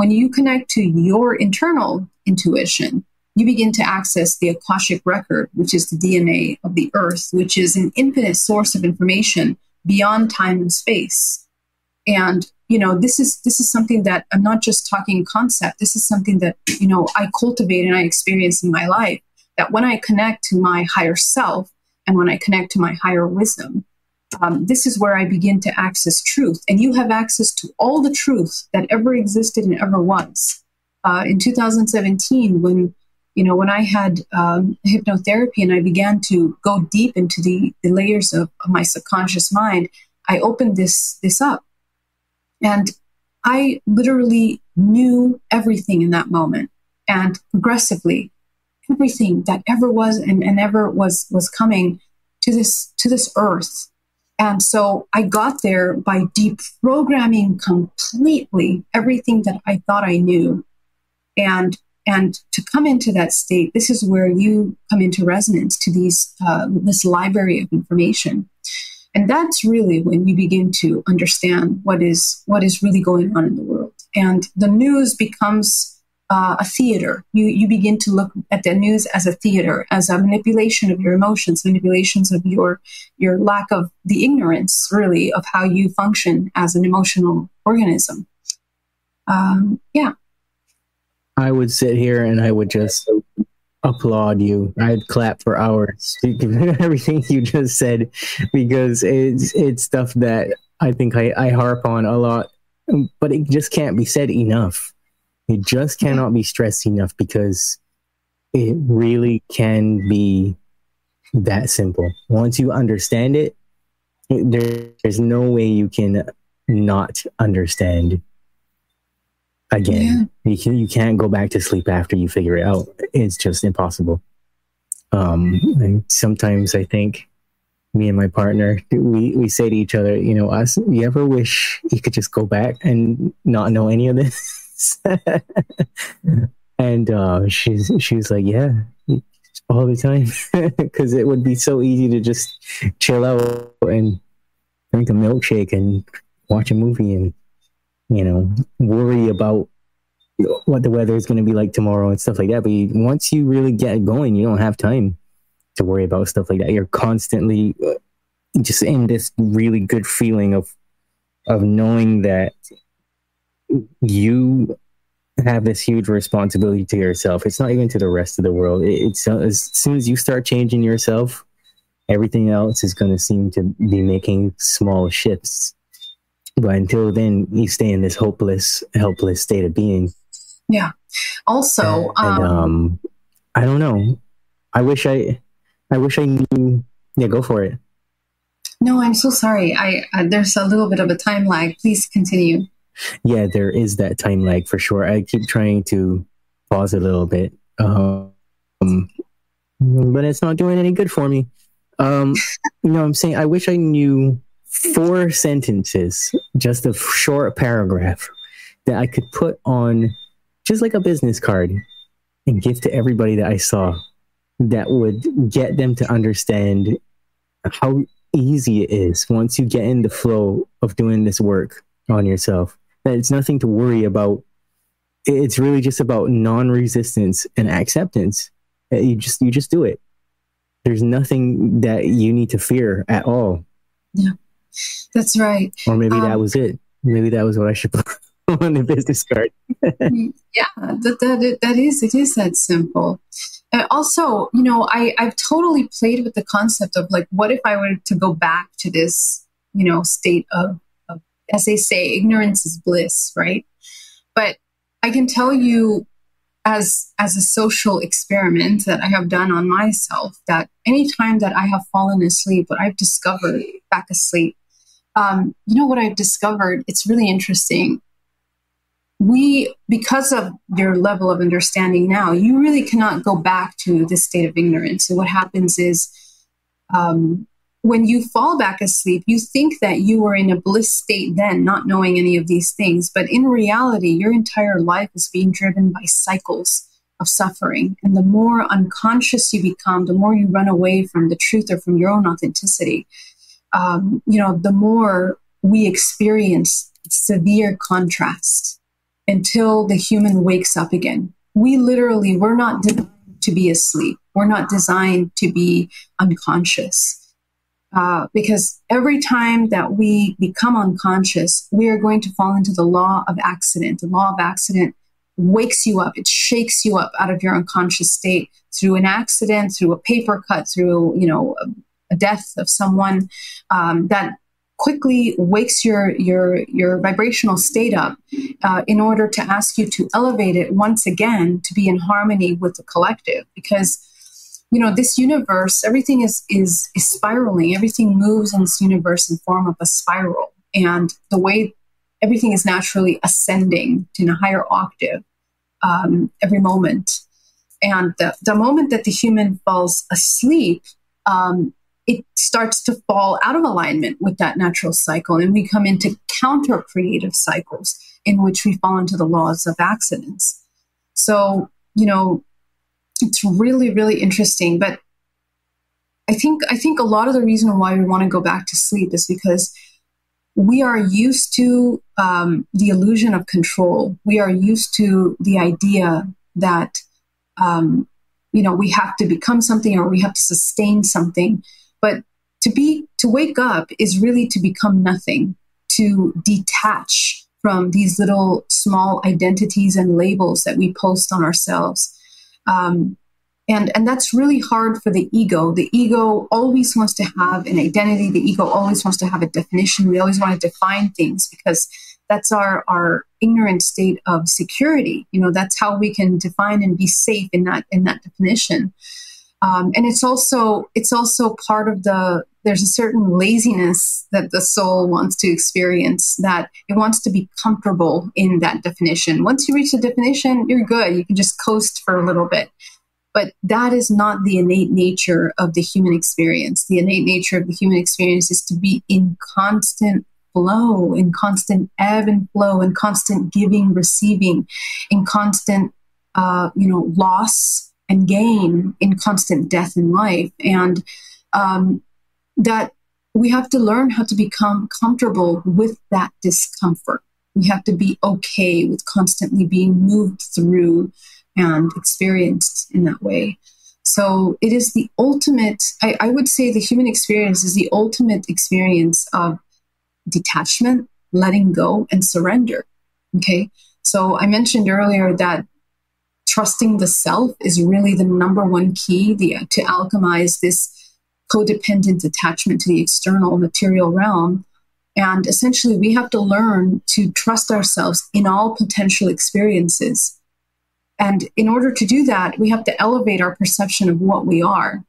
When you connect to your internal intuition, you begin to access the Akashic record, which is the DNA of the earth, which is an infinite source of information beyond time and space. And you know, this is this is something that I'm not just talking concept. This is something that you know I cultivate and I experience in my life. That when I connect to my higher self and when I connect to my higher wisdom, um, this is where I begin to access truth. And you have access to all the truth that ever existed and ever was. Uh, in 2017, when you know when I had um, hypnotherapy and I began to go deep into the, the layers of, of my subconscious mind, I opened this this up, and I literally knew everything in that moment, and progressively, everything that ever was and, and ever was was coming to this to this earth and so I got there by deprogramming completely everything that I thought I knew. And And to come into that state, this is where you come into resonance to these uh, this library of information, and that's really when you begin to understand what is what is really going on in the world. And the news becomes uh, a theater. You you begin to look at the news as a theater, as a manipulation of your emotions, manipulations of your your lack of the ignorance, really, of how you function as an emotional organism. Um, yeah. I would sit here and I would just applaud you. I'd clap for hours everything you just said because it's it's stuff that I think I, I harp on a lot, but it just can't be said enough. It just cannot be stressed enough because it really can be that simple. Once you understand it, there, there's no way you can not understand again. Yeah. You can you can't go back to sleep after you figure it out. It's just impossible. Um, and sometimes I think me and my partner we we say to each other, you know, us, you ever wish you could just go back and not know any of this? and uh, she's she's like, yeah, all the time, because it would be so easy to just chill out and drink a milkshake and watch a movie and you know, worry about what the weather is going to be like tomorrow and stuff like that. But once you really get going, you don't have time to worry about stuff like that. You're constantly uh, just in this really good feeling of of knowing that you have this huge responsibility to yourself. It's not even to the rest of the world. it's uh, as soon as you start changing yourself, everything else is going to seem to be making small shifts but until then, you stay in this hopeless, helpless state of being. Yeah. Also, and, um, um, I don't know. I wish I, I wish I knew. Yeah, go for it. No, I'm so sorry. I uh, there's a little bit of a time lag. Please continue. Yeah, there is that time lag for sure. I keep trying to pause a little bit, um, but it's not doing any good for me. Um, you know, I'm saying I wish I knew four sentences, just a short paragraph that I could put on just like a business card and give to everybody that I saw that would get them to understand how easy it is once you get in the flow of doing this work on yourself. That it's nothing to worry about. It's really just about non-resistance and acceptance. You just you just do it. There's nothing that you need to fear at all. Yeah. That's right. Or maybe um, that was it. Maybe that was what I should put on the business card. yeah, that, that, that is, it is that simple. And also, you know, I, I've totally played with the concept of like, what if I were to go back to this, you know, state of, of as they say, ignorance is bliss, right? But I can tell you as as a social experiment that I have done on myself that anytime that I have fallen asleep, what I've discovered back asleep um, you know what I've discovered? It's really interesting. We, because of your level of understanding now, you really cannot go back to this state of ignorance. So what happens is, um, when you fall back asleep, you think that you were in a bliss state then, not knowing any of these things. But in reality, your entire life is being driven by cycles of suffering. And the more unconscious you become, the more you run away from the truth or from your own authenticity um, you know, the more we experience severe contrast until the human wakes up again. We literally, we're not designed to be asleep. We're not designed to be unconscious. Uh, because every time that we become unconscious, we are going to fall into the law of accident. The law of accident wakes you up. It shakes you up out of your unconscious state through an accident, through a paper cut, through, you know, a death of someone um, that quickly wakes your your your vibrational state up uh, in order to ask you to elevate it once again to be in harmony with the collective because you know this universe everything is is is spiraling everything moves in this universe in form of a spiral and the way everything is naturally ascending to a higher octave um, every moment and the, the moment that the human falls asleep um, it starts to fall out of alignment with that natural cycle. And we come into counter creative cycles in which we fall into the laws of accidents. So you know, it's really, really interesting. But I think I think a lot of the reason why we want to go back to sleep is because we are used to um, the illusion of control. We are used to the idea that um, you know we have to become something or we have to sustain something. But to be to wake up is really to become nothing, to detach from these little small identities and labels that we post on ourselves. Um, and, and that's really hard for the ego. The ego always wants to have an identity. The ego always wants to have a definition. We always want to define things because that's our, our ignorant state of security. You know, that's how we can define and be safe in that, in that definition. Um, and it's also, it's also part of the, there's a certain laziness that the soul wants to experience that it wants to be comfortable in that definition. Once you reach the definition, you're good. You can just coast for a little bit. But that is not the innate nature of the human experience. The innate nature of the human experience is to be in constant flow, in constant ebb and flow, in constant giving, receiving, in constant, uh, you know, loss and gain, in constant death and life. And um, that we have to learn how to become comfortable with that discomfort. We have to be okay with constantly being moved through and experienced in that way. So it is the ultimate, I, I would say the human experience is the ultimate experience of detachment, letting go, and surrender. Okay. So I mentioned earlier that trusting the self is really the number one key the, to alchemize this codependent attachment to the external material realm. And essentially, we have to learn to trust ourselves in all potential experiences. And in order to do that, we have to elevate our perception of what we are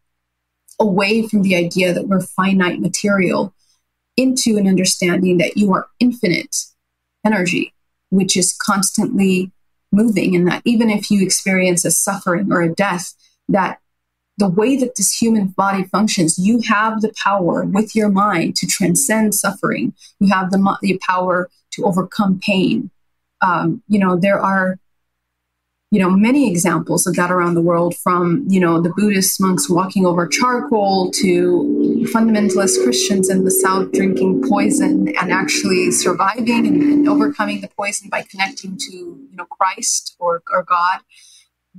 away from the idea that we're finite material into an understanding that you are infinite energy, which is constantly moving, and that even if you experience a suffering or a death, that the way that this human body functions, you have the power with your mind to transcend suffering. You have the, the power to overcome pain. Um, you know, there are, you know, many examples of that around the world from, you know, the Buddhist monks walking over charcoal to fundamentalist Christians in the South drinking poison and actually surviving and, and overcoming the poison by connecting to, you know, Christ or, or God.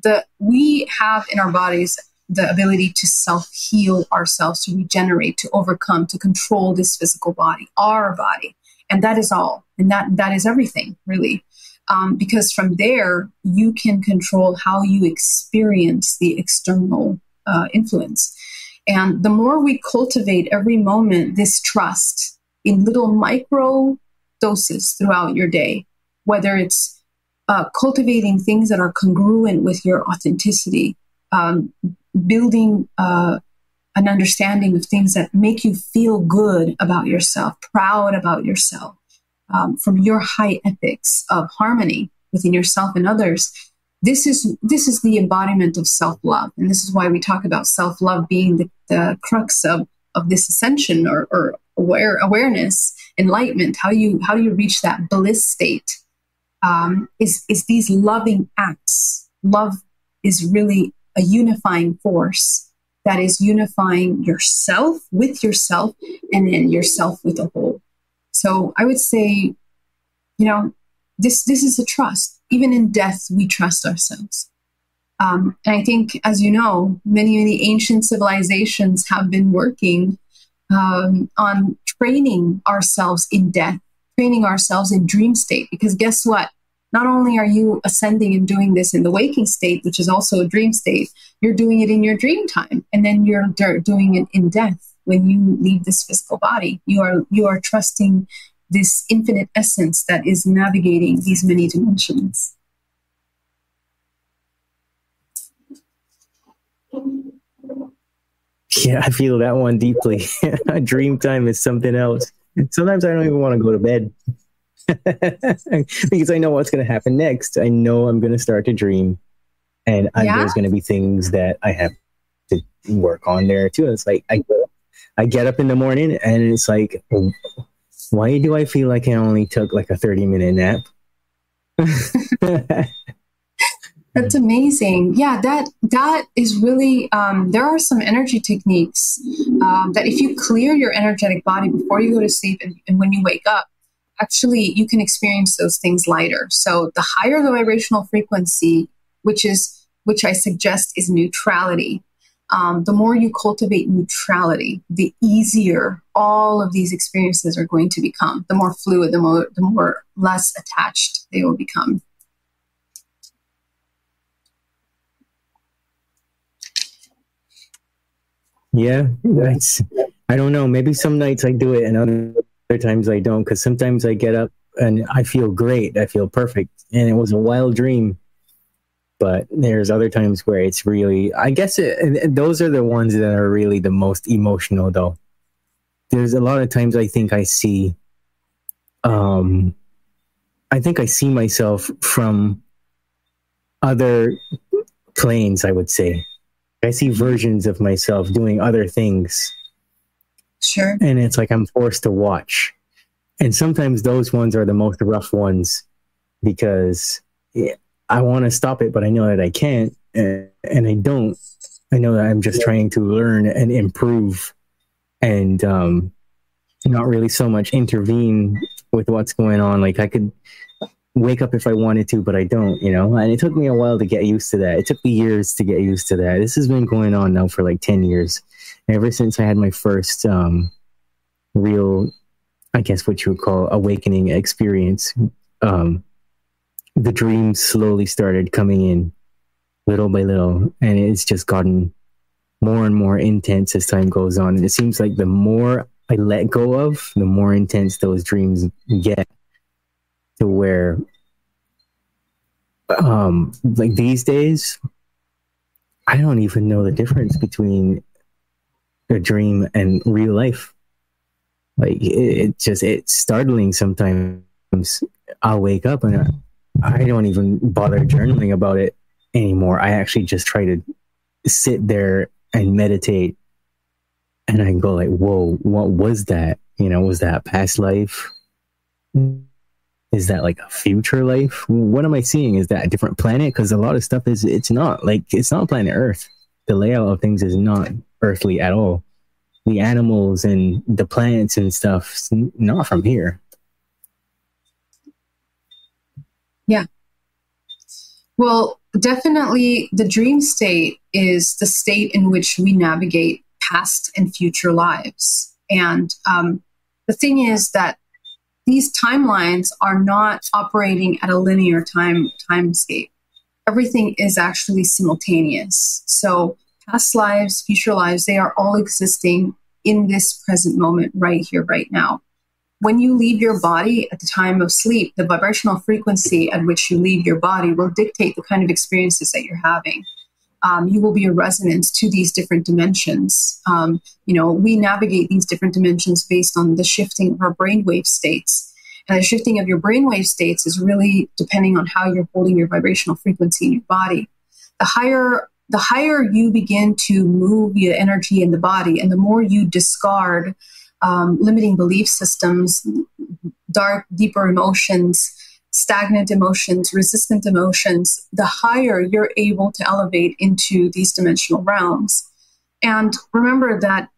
The, we have in our bodies the ability to self heal ourselves, to regenerate, to overcome, to control this physical body, our body. And that is all. And that, that is everything, really. Um, because from there, you can control how you experience the external uh, influence. And the more we cultivate every moment this trust in little micro doses throughout your day, whether it's uh, cultivating things that are congruent with your authenticity, um, building uh, an understanding of things that make you feel good about yourself, proud about yourself, um, from your high ethics of harmony within yourself and others. This is this is the embodiment of self love, and this is why we talk about self love being the, the crux of of this ascension or, or aware awareness, enlightenment. How you how do you reach that bliss state um, is is these loving acts. Love is really a unifying force that is unifying yourself with yourself and then yourself with the whole. So I would say, you know, this this is a trust. Even in death, we trust ourselves. Um, and I think, as you know, many many ancient civilizations have been working um, on training ourselves in death, training ourselves in dream state. Because guess what? Not only are you ascending and doing this in the waking state, which is also a dream state, you're doing it in your dream time. And then you're doing it in death when you leave this physical body. You are, you are trusting this infinite essence that is navigating these many dimensions. Yeah, I feel that one deeply. Dream time is something else. Sometimes I don't even want to go to bed. because I know what's going to happen next. I know I'm going to start to dream, and yeah. there's going to be things that I have to work on there too. It's like I I get up in the morning, and it's like, why do I feel like I only took like a 30 minute nap? That's amazing. Yeah, that that is really. Um, there are some energy techniques um, that if you clear your energetic body before you go to sleep and, and when you wake up, actually you can experience those things lighter. So the higher the vibrational frequency, which is which I suggest is neutrality. Um, the more you cultivate neutrality, the easier all of these experiences are going to become. The more fluid, the more the more less attached they will become. Yeah, that's. I don't know. Maybe some nights I do it, and other times I don't. Because sometimes I get up and I feel great. I feel perfect, and it was a wild dream. But there's other times where it's really. I guess it, those are the ones that are really the most emotional, though. There's a lot of times I think I see. Um, I think I see myself from other planes. I would say I see versions of myself doing other things. Sure. And it's like I'm forced to watch. And sometimes those ones are the most rough ones because I want to stop it, but I know that I can't. And, and I don't. I know that I'm just yeah. trying to learn and improve and um, not really so much intervene with what's going on. Like I could wake up if I wanted to, but I don't, you know? And it took me a while to get used to that. It took me years to get used to that. This has been going on now for like 10 years. Ever since I had my first um, real, I guess what you would call awakening experience, um, the dreams slowly started coming in little by little. And it's just gotten more and more intense as time goes on. And it seems like the more I let go of, the more intense those dreams get to where um like these days I don't even know the difference between a dream and real life. Like it, it just it's startling sometimes. I'll wake up and I, don't even bother journaling about it anymore. I actually just try to sit there and meditate and I go like, whoa, what was that? You know, was that past life? is that like a future life? What am I seeing? Is that a different planet? Because a lot of stuff is it's not like it's not planet Earth. The layout of things is not earthly at all. The animals and the plants and stuff not from here. Yeah. Well, definitely the dream state is the state in which we navigate past and future lives. And um, the thing is that these timelines are not operating at a linear time timescape. Everything is actually simultaneous. So past lives, future lives, they are all existing in this present moment right here, right now. When you leave your body at the time of sleep, the vibrational frequency at which you leave your body will dictate the kind of experiences that you're having um, you will be a resonance to these different dimensions. Um, you know, we navigate these different dimensions based on the shifting of our brainwave states. And the shifting of your brainwave states is really depending on how you're holding your vibrational frequency in your body. The higher the higher you begin to move the energy in the body, and the more you discard um, limiting belief systems, dark, deeper emotions, stagnant emotions, resistant emotions, the higher you're able to elevate into these dimensional realms. And remember that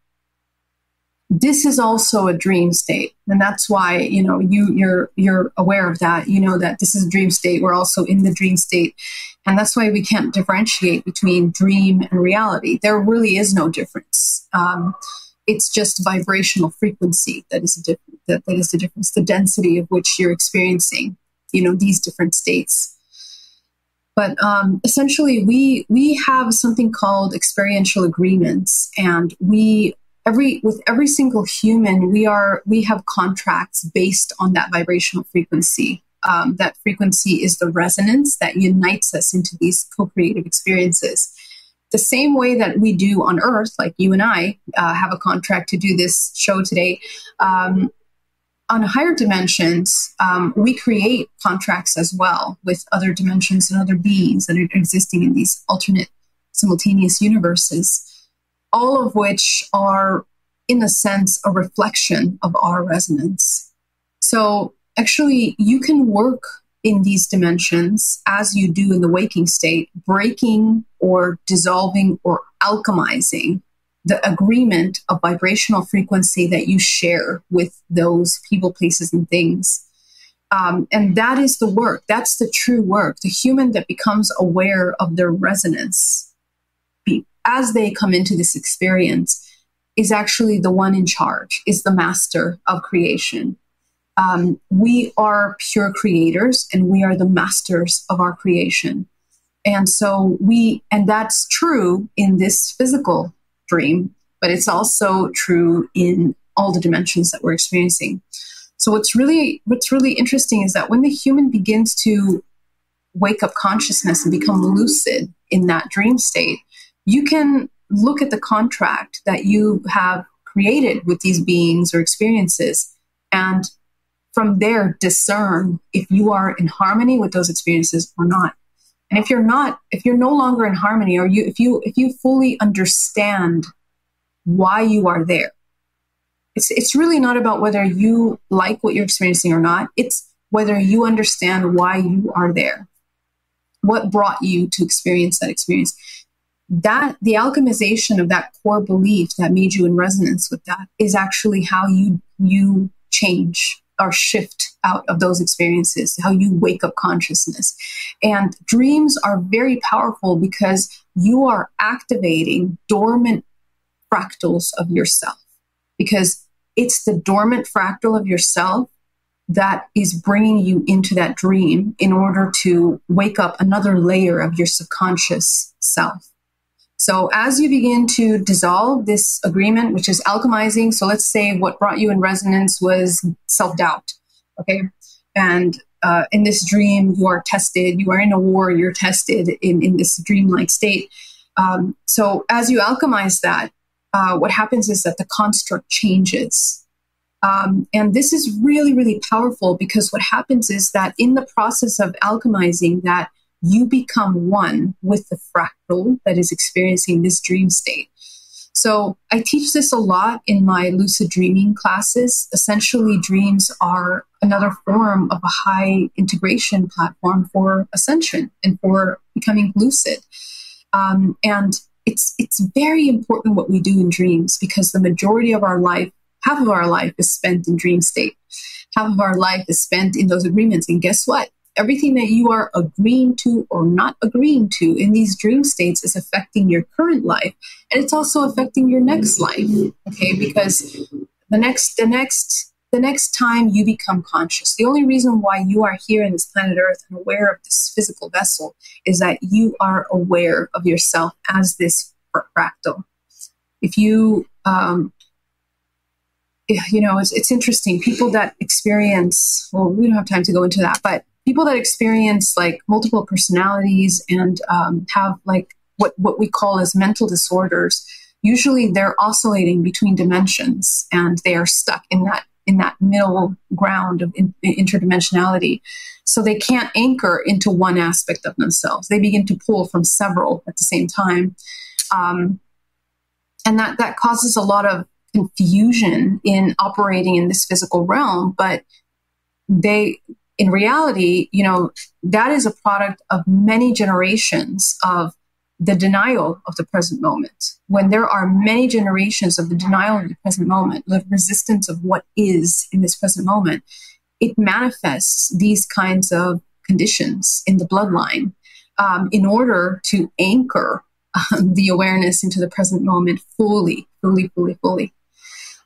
this is also a dream state. And that's why you know you you're you're aware of that. You know that this is a dream state. We're also in the dream state. And that's why we can't differentiate between dream and reality. There really is no difference. Um, it's just vibrational frequency that is a difference that, that is the difference. The density of which you're experiencing you know these different states. But um, essentially we we have something called experiential agreements. And we every with every single human we are we have contracts based on that vibrational frequency. Um, that frequency is the resonance that unites us into these co-creative experiences. The same way that we do on earth like you and i uh, have a contract to do this show today um, on higher dimensions, um, we create contracts as well with other dimensions and other beings that are existing in these alternate simultaneous universes, all of which are, in a sense, a reflection of our resonance. So, actually, you can work in these dimensions as you do in the waking state, breaking or dissolving or alchemizing the agreement of vibrational frequency that you share with those people, places, and things. Um, and that is the work. That's the true work. The human that becomes aware of their resonance as they come into this experience is actually the one in charge, is the master of creation. Um, we are pure creators and we are the masters of our creation. And so we, and that's true in this physical dream, but it's also true in all the dimensions that we're experiencing. So what's really what's really interesting is that when the human begins to wake up consciousness and become lucid in that dream state, you can look at the contract that you have created with these beings or experiences and from there discern if you are in harmony with those experiences or not. And if you're not if you're no longer in harmony or you if you if you fully understand why you are there it's it's really not about whether you like what you're experiencing or not. It's whether you understand why you are there. What brought you to experience that experience that the alchemization of that core belief that made you in resonance with that is actually how you you change or shift out of those experiences how you wake up consciousness. And dreams are very powerful because you are activating dormant fractals of yourself because it's the dormant fractal of yourself that is bringing you into that dream in order to wake up another layer of your subconscious self so as you begin to dissolve this agreement, which is alchemizing, so let's say what brought you in resonance was self doubt, okay? And uh, in this dream, you are tested, you are in a war, you're tested in, in this dreamlike state. Um, so as you alchemize that, uh, what happens is that the construct changes. Um, and this is really, really powerful because what happens is that in the process of alchemizing that, you become one with the fractal that is experiencing this dream state. So I teach this a lot in my lucid dreaming classes. Essentially, dreams are another form of a high integration platform for ascension and for becoming lucid. Um, and it's it's very important what we do in dreams because the majority of our life, half of our life, is spent in dream state. Half of our life is spent in those agreements. And guess what? Everything that you are agreeing to or not agreeing to in these dream states is affecting your current life and it's also affecting your next life okay? Because the next the next the next time you become conscious the only reason why you are here in this planet earth and aware of this physical vessel is that you are aware of yourself as this fractal. If you um, you know it's, it's interesting. People that experience well we don't have time to go into that but people that experience like multiple personalities and um, have like what what we call as mental disorders usually they're oscillating between dimensions and they are stuck in that in that middle ground of in, interdimensionality. So they can't anchor into one aspect of themselves. They begin to pull from several at the same time. Um, and that that causes a lot of confusion in operating in this physical realm but they in reality, you know, that is a product of many generations of the denial of the present moment. When there are many generations of the denial of the present moment, the resistance of what is in this present moment, it manifests these kinds of conditions in the bloodline um, in order to anchor um, the awareness into the present moment fully, fully, fully, fully.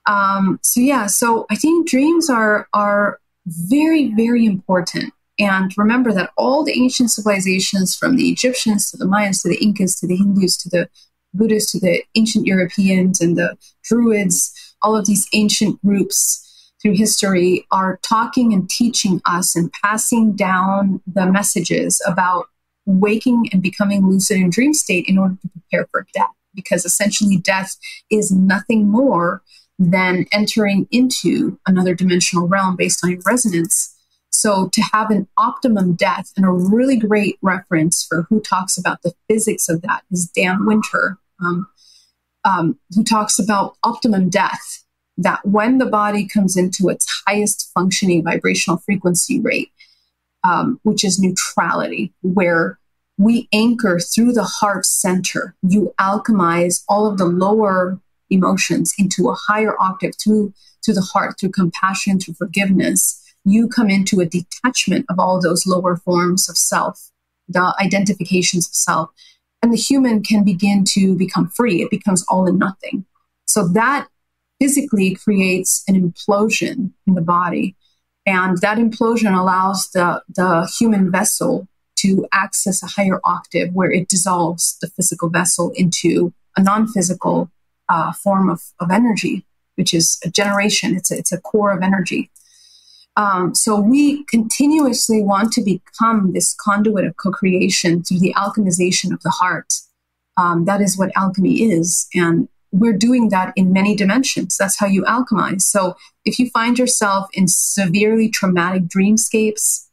Um, so yeah, so I think dreams are are very, very important. And remember that all the ancient civilizations, from the Egyptians to the Mayans to the Incas to the Hindus to the Buddhists to the ancient Europeans and the Druids, all of these ancient groups through history are talking and teaching us and passing down the messages about waking and becoming lucid in dream state in order to prepare for death. Because essentially, death is nothing more than entering into another dimensional realm based on your resonance. So to have an optimum death and a really great reference for who talks about the physics of that is Dan Winter, um, um, who talks about optimum death. That when the body comes into its highest functioning vibrational frequency rate, um, which is neutrality, where we anchor through the heart center. You alchemize all of the lower emotions into a higher octave through through the heart, through compassion, through forgiveness. You come into a detachment of all those lower forms of self, the identifications of self, and the human can begin to become free. It becomes all and nothing. So that physically creates an implosion in the body. And that implosion allows the, the human vessel to access a higher octave where it dissolves the physical vessel into a non physical uh, form of, of energy, which is a generation. It's a, it's a core of energy. Um, so we continuously want to become this conduit of co-creation through the alchemization of the heart. Um, that is what alchemy is, and we're doing that in many dimensions. That's how you alchemize. So if you find yourself in severely traumatic dreamscapes,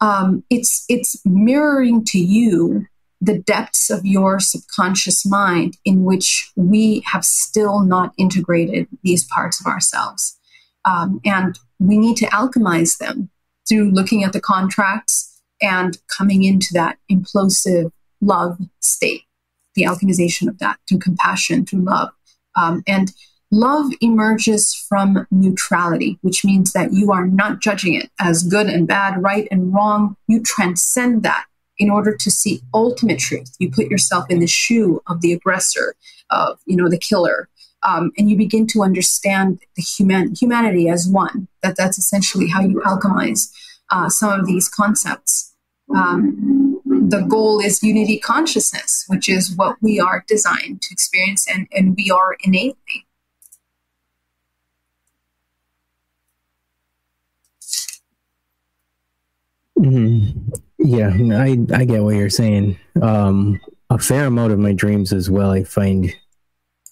um, it's it's mirroring to you the depths of your subconscious mind in which we have still not integrated these parts of ourselves. Um, and we need to alchemize them through looking at the contracts and coming into that implosive love state, the alchemization of that through compassion, through love. Um, and love emerges from neutrality, which means that you are not judging it as good and bad, right and wrong. You transcend that in order to see ultimate truth. You put yourself in the shoe of the aggressor, of you know the killer, um, and you begin to understand the human humanity as one. That that's essentially how you alchemize uh, some of these concepts. Um, the goal is unity consciousness, which is what we are designed to experience, and, and we are innately. Mm-hmm. Yeah, I I get what you're saying. Um, a fair amount of my dreams as well, I find,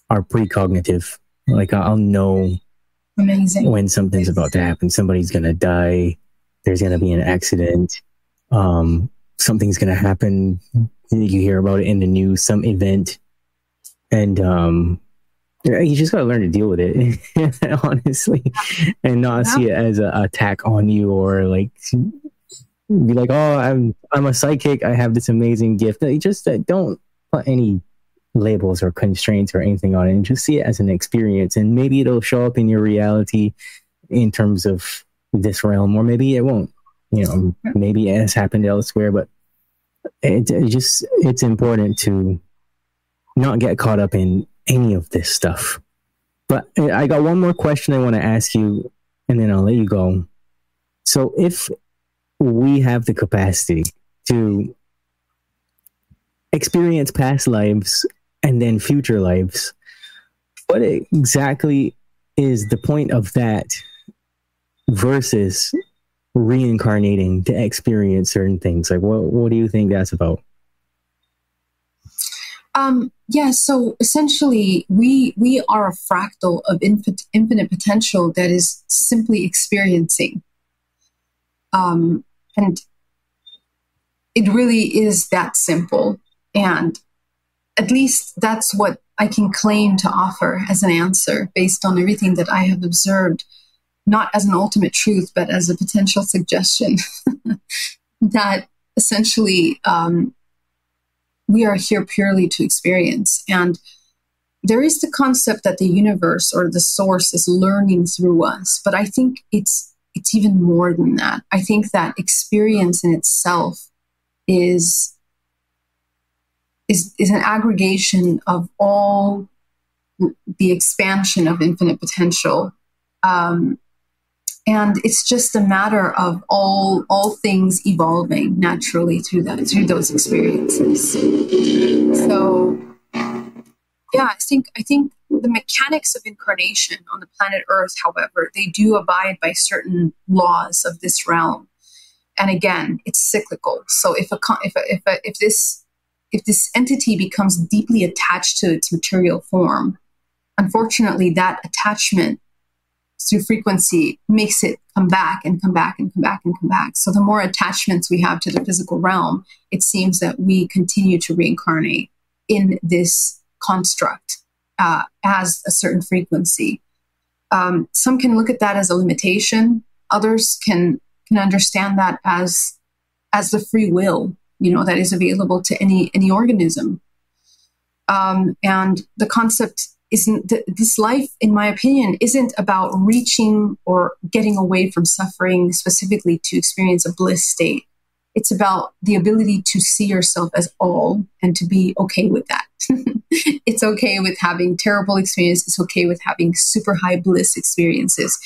are precognitive. Like I'll know Amazing. when something's about to happen. Somebody's gonna die. There's gonna be an accident. Um, something's gonna happen. You hear about it in the news, some event, and um, you just gotta learn to deal with it, honestly, and not yeah. see it as an attack on you or like be like, "Oh, I'm I'm a psychic. I have this amazing gift." You just uh, don't put any labels or constraints or anything on it, and just see it as an experience. And maybe it'll show up in your reality in terms of this realm, or maybe it won't. You know, maybe it has happened elsewhere, but it, it just it's important to not get caught up in any of this stuff. But I got one more question I want to ask you, and then I'll let you go. So, if we have the capacity to experience past lives and then future lives. What exactly is the point of that versus reincarnating to experience certain things? Like, what, what do you think that's about? Um, yeah, so essentially, we we are a fractal of infinite, infinite potential that is simply experiencing. Um, and it really is that simple. And at least that's what I can claim to offer as an answer based on everything that I have observed, not as an ultimate truth, but as a potential suggestion that essentially um, we are here purely to experience. And there is the concept that the universe or the source is learning through us, but I think it's it's even more than that. I think that experience in itself is is is an aggregation of all the expansion of infinite potential. Um, and it's just a matter of all all things evolving naturally through that through those experiences. So yeah, I think I think the mechanics of incarnation on the planet Earth, however, they do abide by certain laws of this realm. And again, it's cyclical. So if a if a, if a, if this if this entity becomes deeply attached to its material form, unfortunately, that attachment through frequency makes it come back and come back and come back and come back. So the more attachments we have to the physical realm, it seems that we continue to reincarnate in this construct uh, as a certain frequency. Um, some can look at that as a limitation. Others can can understand that as as the free will, you know, that is available to any any organism. Um, and the concept isn't this life, in my opinion, isn't about reaching or getting away from suffering specifically to experience a bliss state. It's about the ability to see yourself as all and to be okay with that. it's okay with having terrible experiences. It's okay with having super high bliss experiences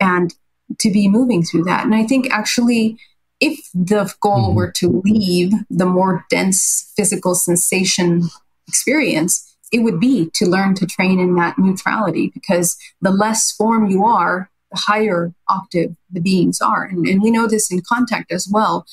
and to be moving through that. And I think actually, if the goal mm-hmm. were to leave the more dense physical sensation experience, it would be to learn to train in that neutrality because the less form you are, the higher octave the beings are. And, and we know this in contact as well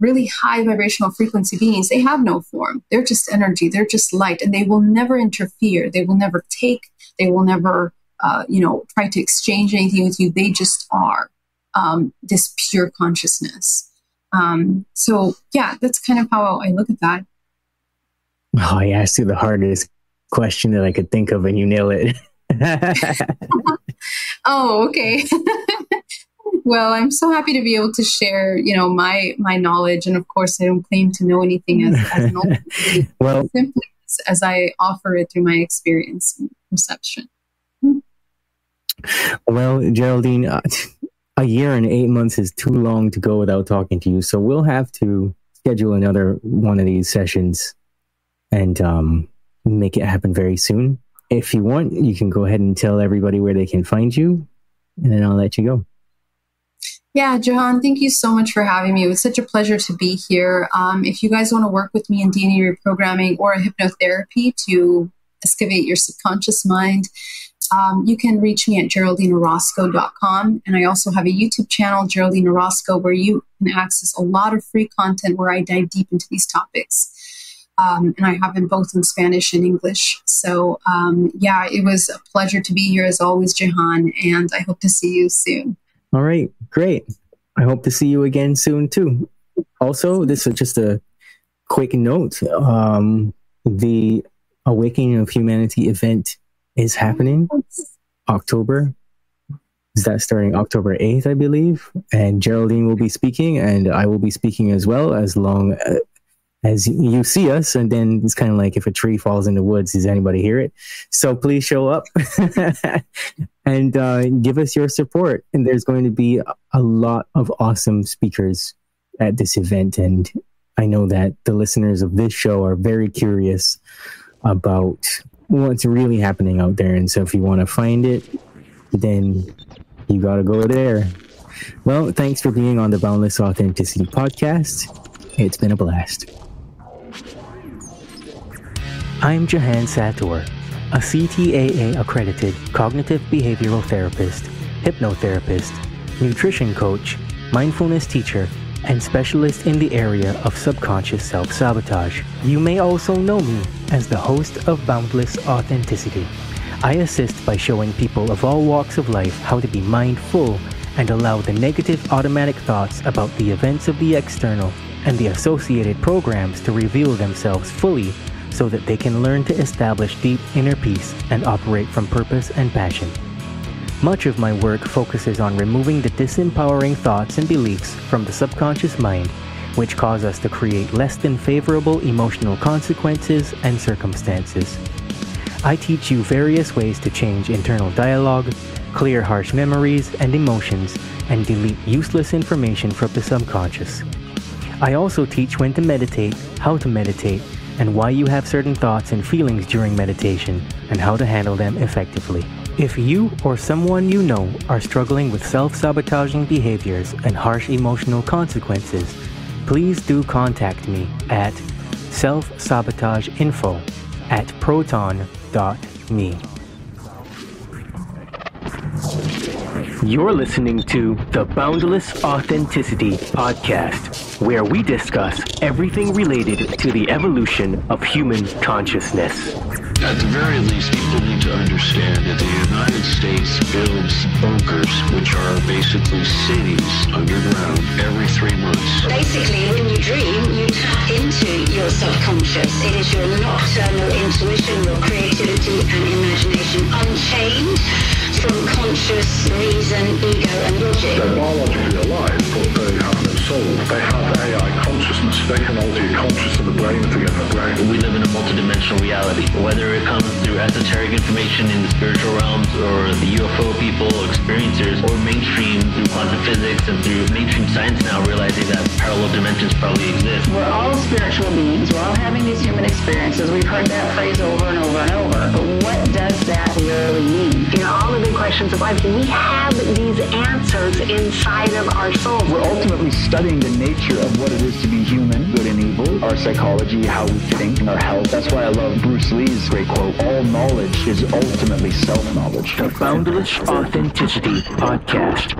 really high vibrational frequency beings, they have no form. They're just energy. They're just light, and they will never interfere. They will never take. They will never, uh, you know, try to exchange anything with you. They just are um, this pure consciousness. Um, so, yeah, that's kind of how I look at that. Oh, I asked you the hardest question that I could think of, and you nail it. oh, okay. well, I'm so happy to be able to share, you know, my my knowledge, and of course, I don't claim to know anything as, as an well, simply as, as I offer it through my experience and perception. Well, Geraldine, uh, a year and eight months is too long to go without talking to you, so we'll have to schedule another one of these sessions and um, make it happen very soon. If you want, you can go ahead and tell everybody where they can find you, and then I'll let you go. Yeah, Jahan, thank you so much for having me. It was such a pleasure to be here. Um, if you guys want to work with me in DNA reprogramming or hypnotherapy to excavate your subconscious mind, um, you can reach me at geraldineorozco.com. And I also have a YouTube channel, Geraldine Orozco, where you can access a lot of free content where I dive deep into these topics. Um, and I have them both in Spanish and English. So, um, yeah, it was a pleasure to be here as always, Jahan, and I hope to see you soon. All right, great. I hope to see you again soon too. Also, this is just a quick note. Um, the Awakening of Humanity event is happening October. Is that starting October 8th, I believe? And Geraldine will be speaking, and I will be speaking as well, as long uh, as you see us and then it's kind of like if a tree falls in the woods does anybody hear it? So please show up and uh, give us your support. And there's going to be a lot of awesome speakers at this event. And i know that the listeners of this show are very curious about what's really happening out there. And so if you want to find it then you got to go there. Well thanks for being on the boundless authenticity podcast. It's been a blast I'm Jahan Sator, a CTAA accredited cognitive behavioral therapist, hypnotherapist, nutrition coach, mindfulness teacher, and specialist in the area of subconscious self sabotage. You may also know me as the host of Boundless Authenticity. I assist by showing people of all walks of life how to be mindful and allow the negative automatic thoughts about the events of the external and the associated programs to reveal themselves fully so that they can learn to establish deep inner peace and operate from purpose and passion. Much of my work focuses on removing the disempowering thoughts and beliefs from the subconscious mind, which cause us to create less than favorable emotional consequences and circumstances. I teach you various ways to change internal dialogue, clear harsh memories and emotions, and delete useless information from the subconscious. I also teach when to meditate, how to meditate, and why you have certain thoughts and feelings during meditation and how to handle them effectively. If you or someone you know are struggling with self sabotaging behaviors and harsh emotional consequences, please do contact me at selfsabotageinfo at proton.me. You're listening to the Boundless Authenticity Podcast, where we discuss everything related to the evolution of human consciousness. At the very least, people need to understand that the United States builds bunkers, which are basically cities underground, every three months. Basically, when you dream, you tap into your subconscious. It is your nocturnal intuition, your creativity and imagination unchained from conscious reason, ego, and logic. That biologically alive soul. They have AI consciousness. They can alter your conscious and the brain to get the brain. We live in a multidimensional reality. Whether it comes through esoteric information in the spiritual realms or the UFO people, experiencers, or mainstream through quantum physics and through mainstream science now realizing that parallel dimensions probably exist. We're all spiritual beings. We're all having these human experiences. We've heard that phrase over and over and over. But what does that really mean? You know, all the big questions of life, we have these answers inside of our souls. We're ultimately studying the nature of what it is to be human, good and evil, our psychology, how we think, and our health. That's why I love Bruce Lee's great quote, all knowledge is ultimately self-knowledge. The Boundless Authenticity Podcast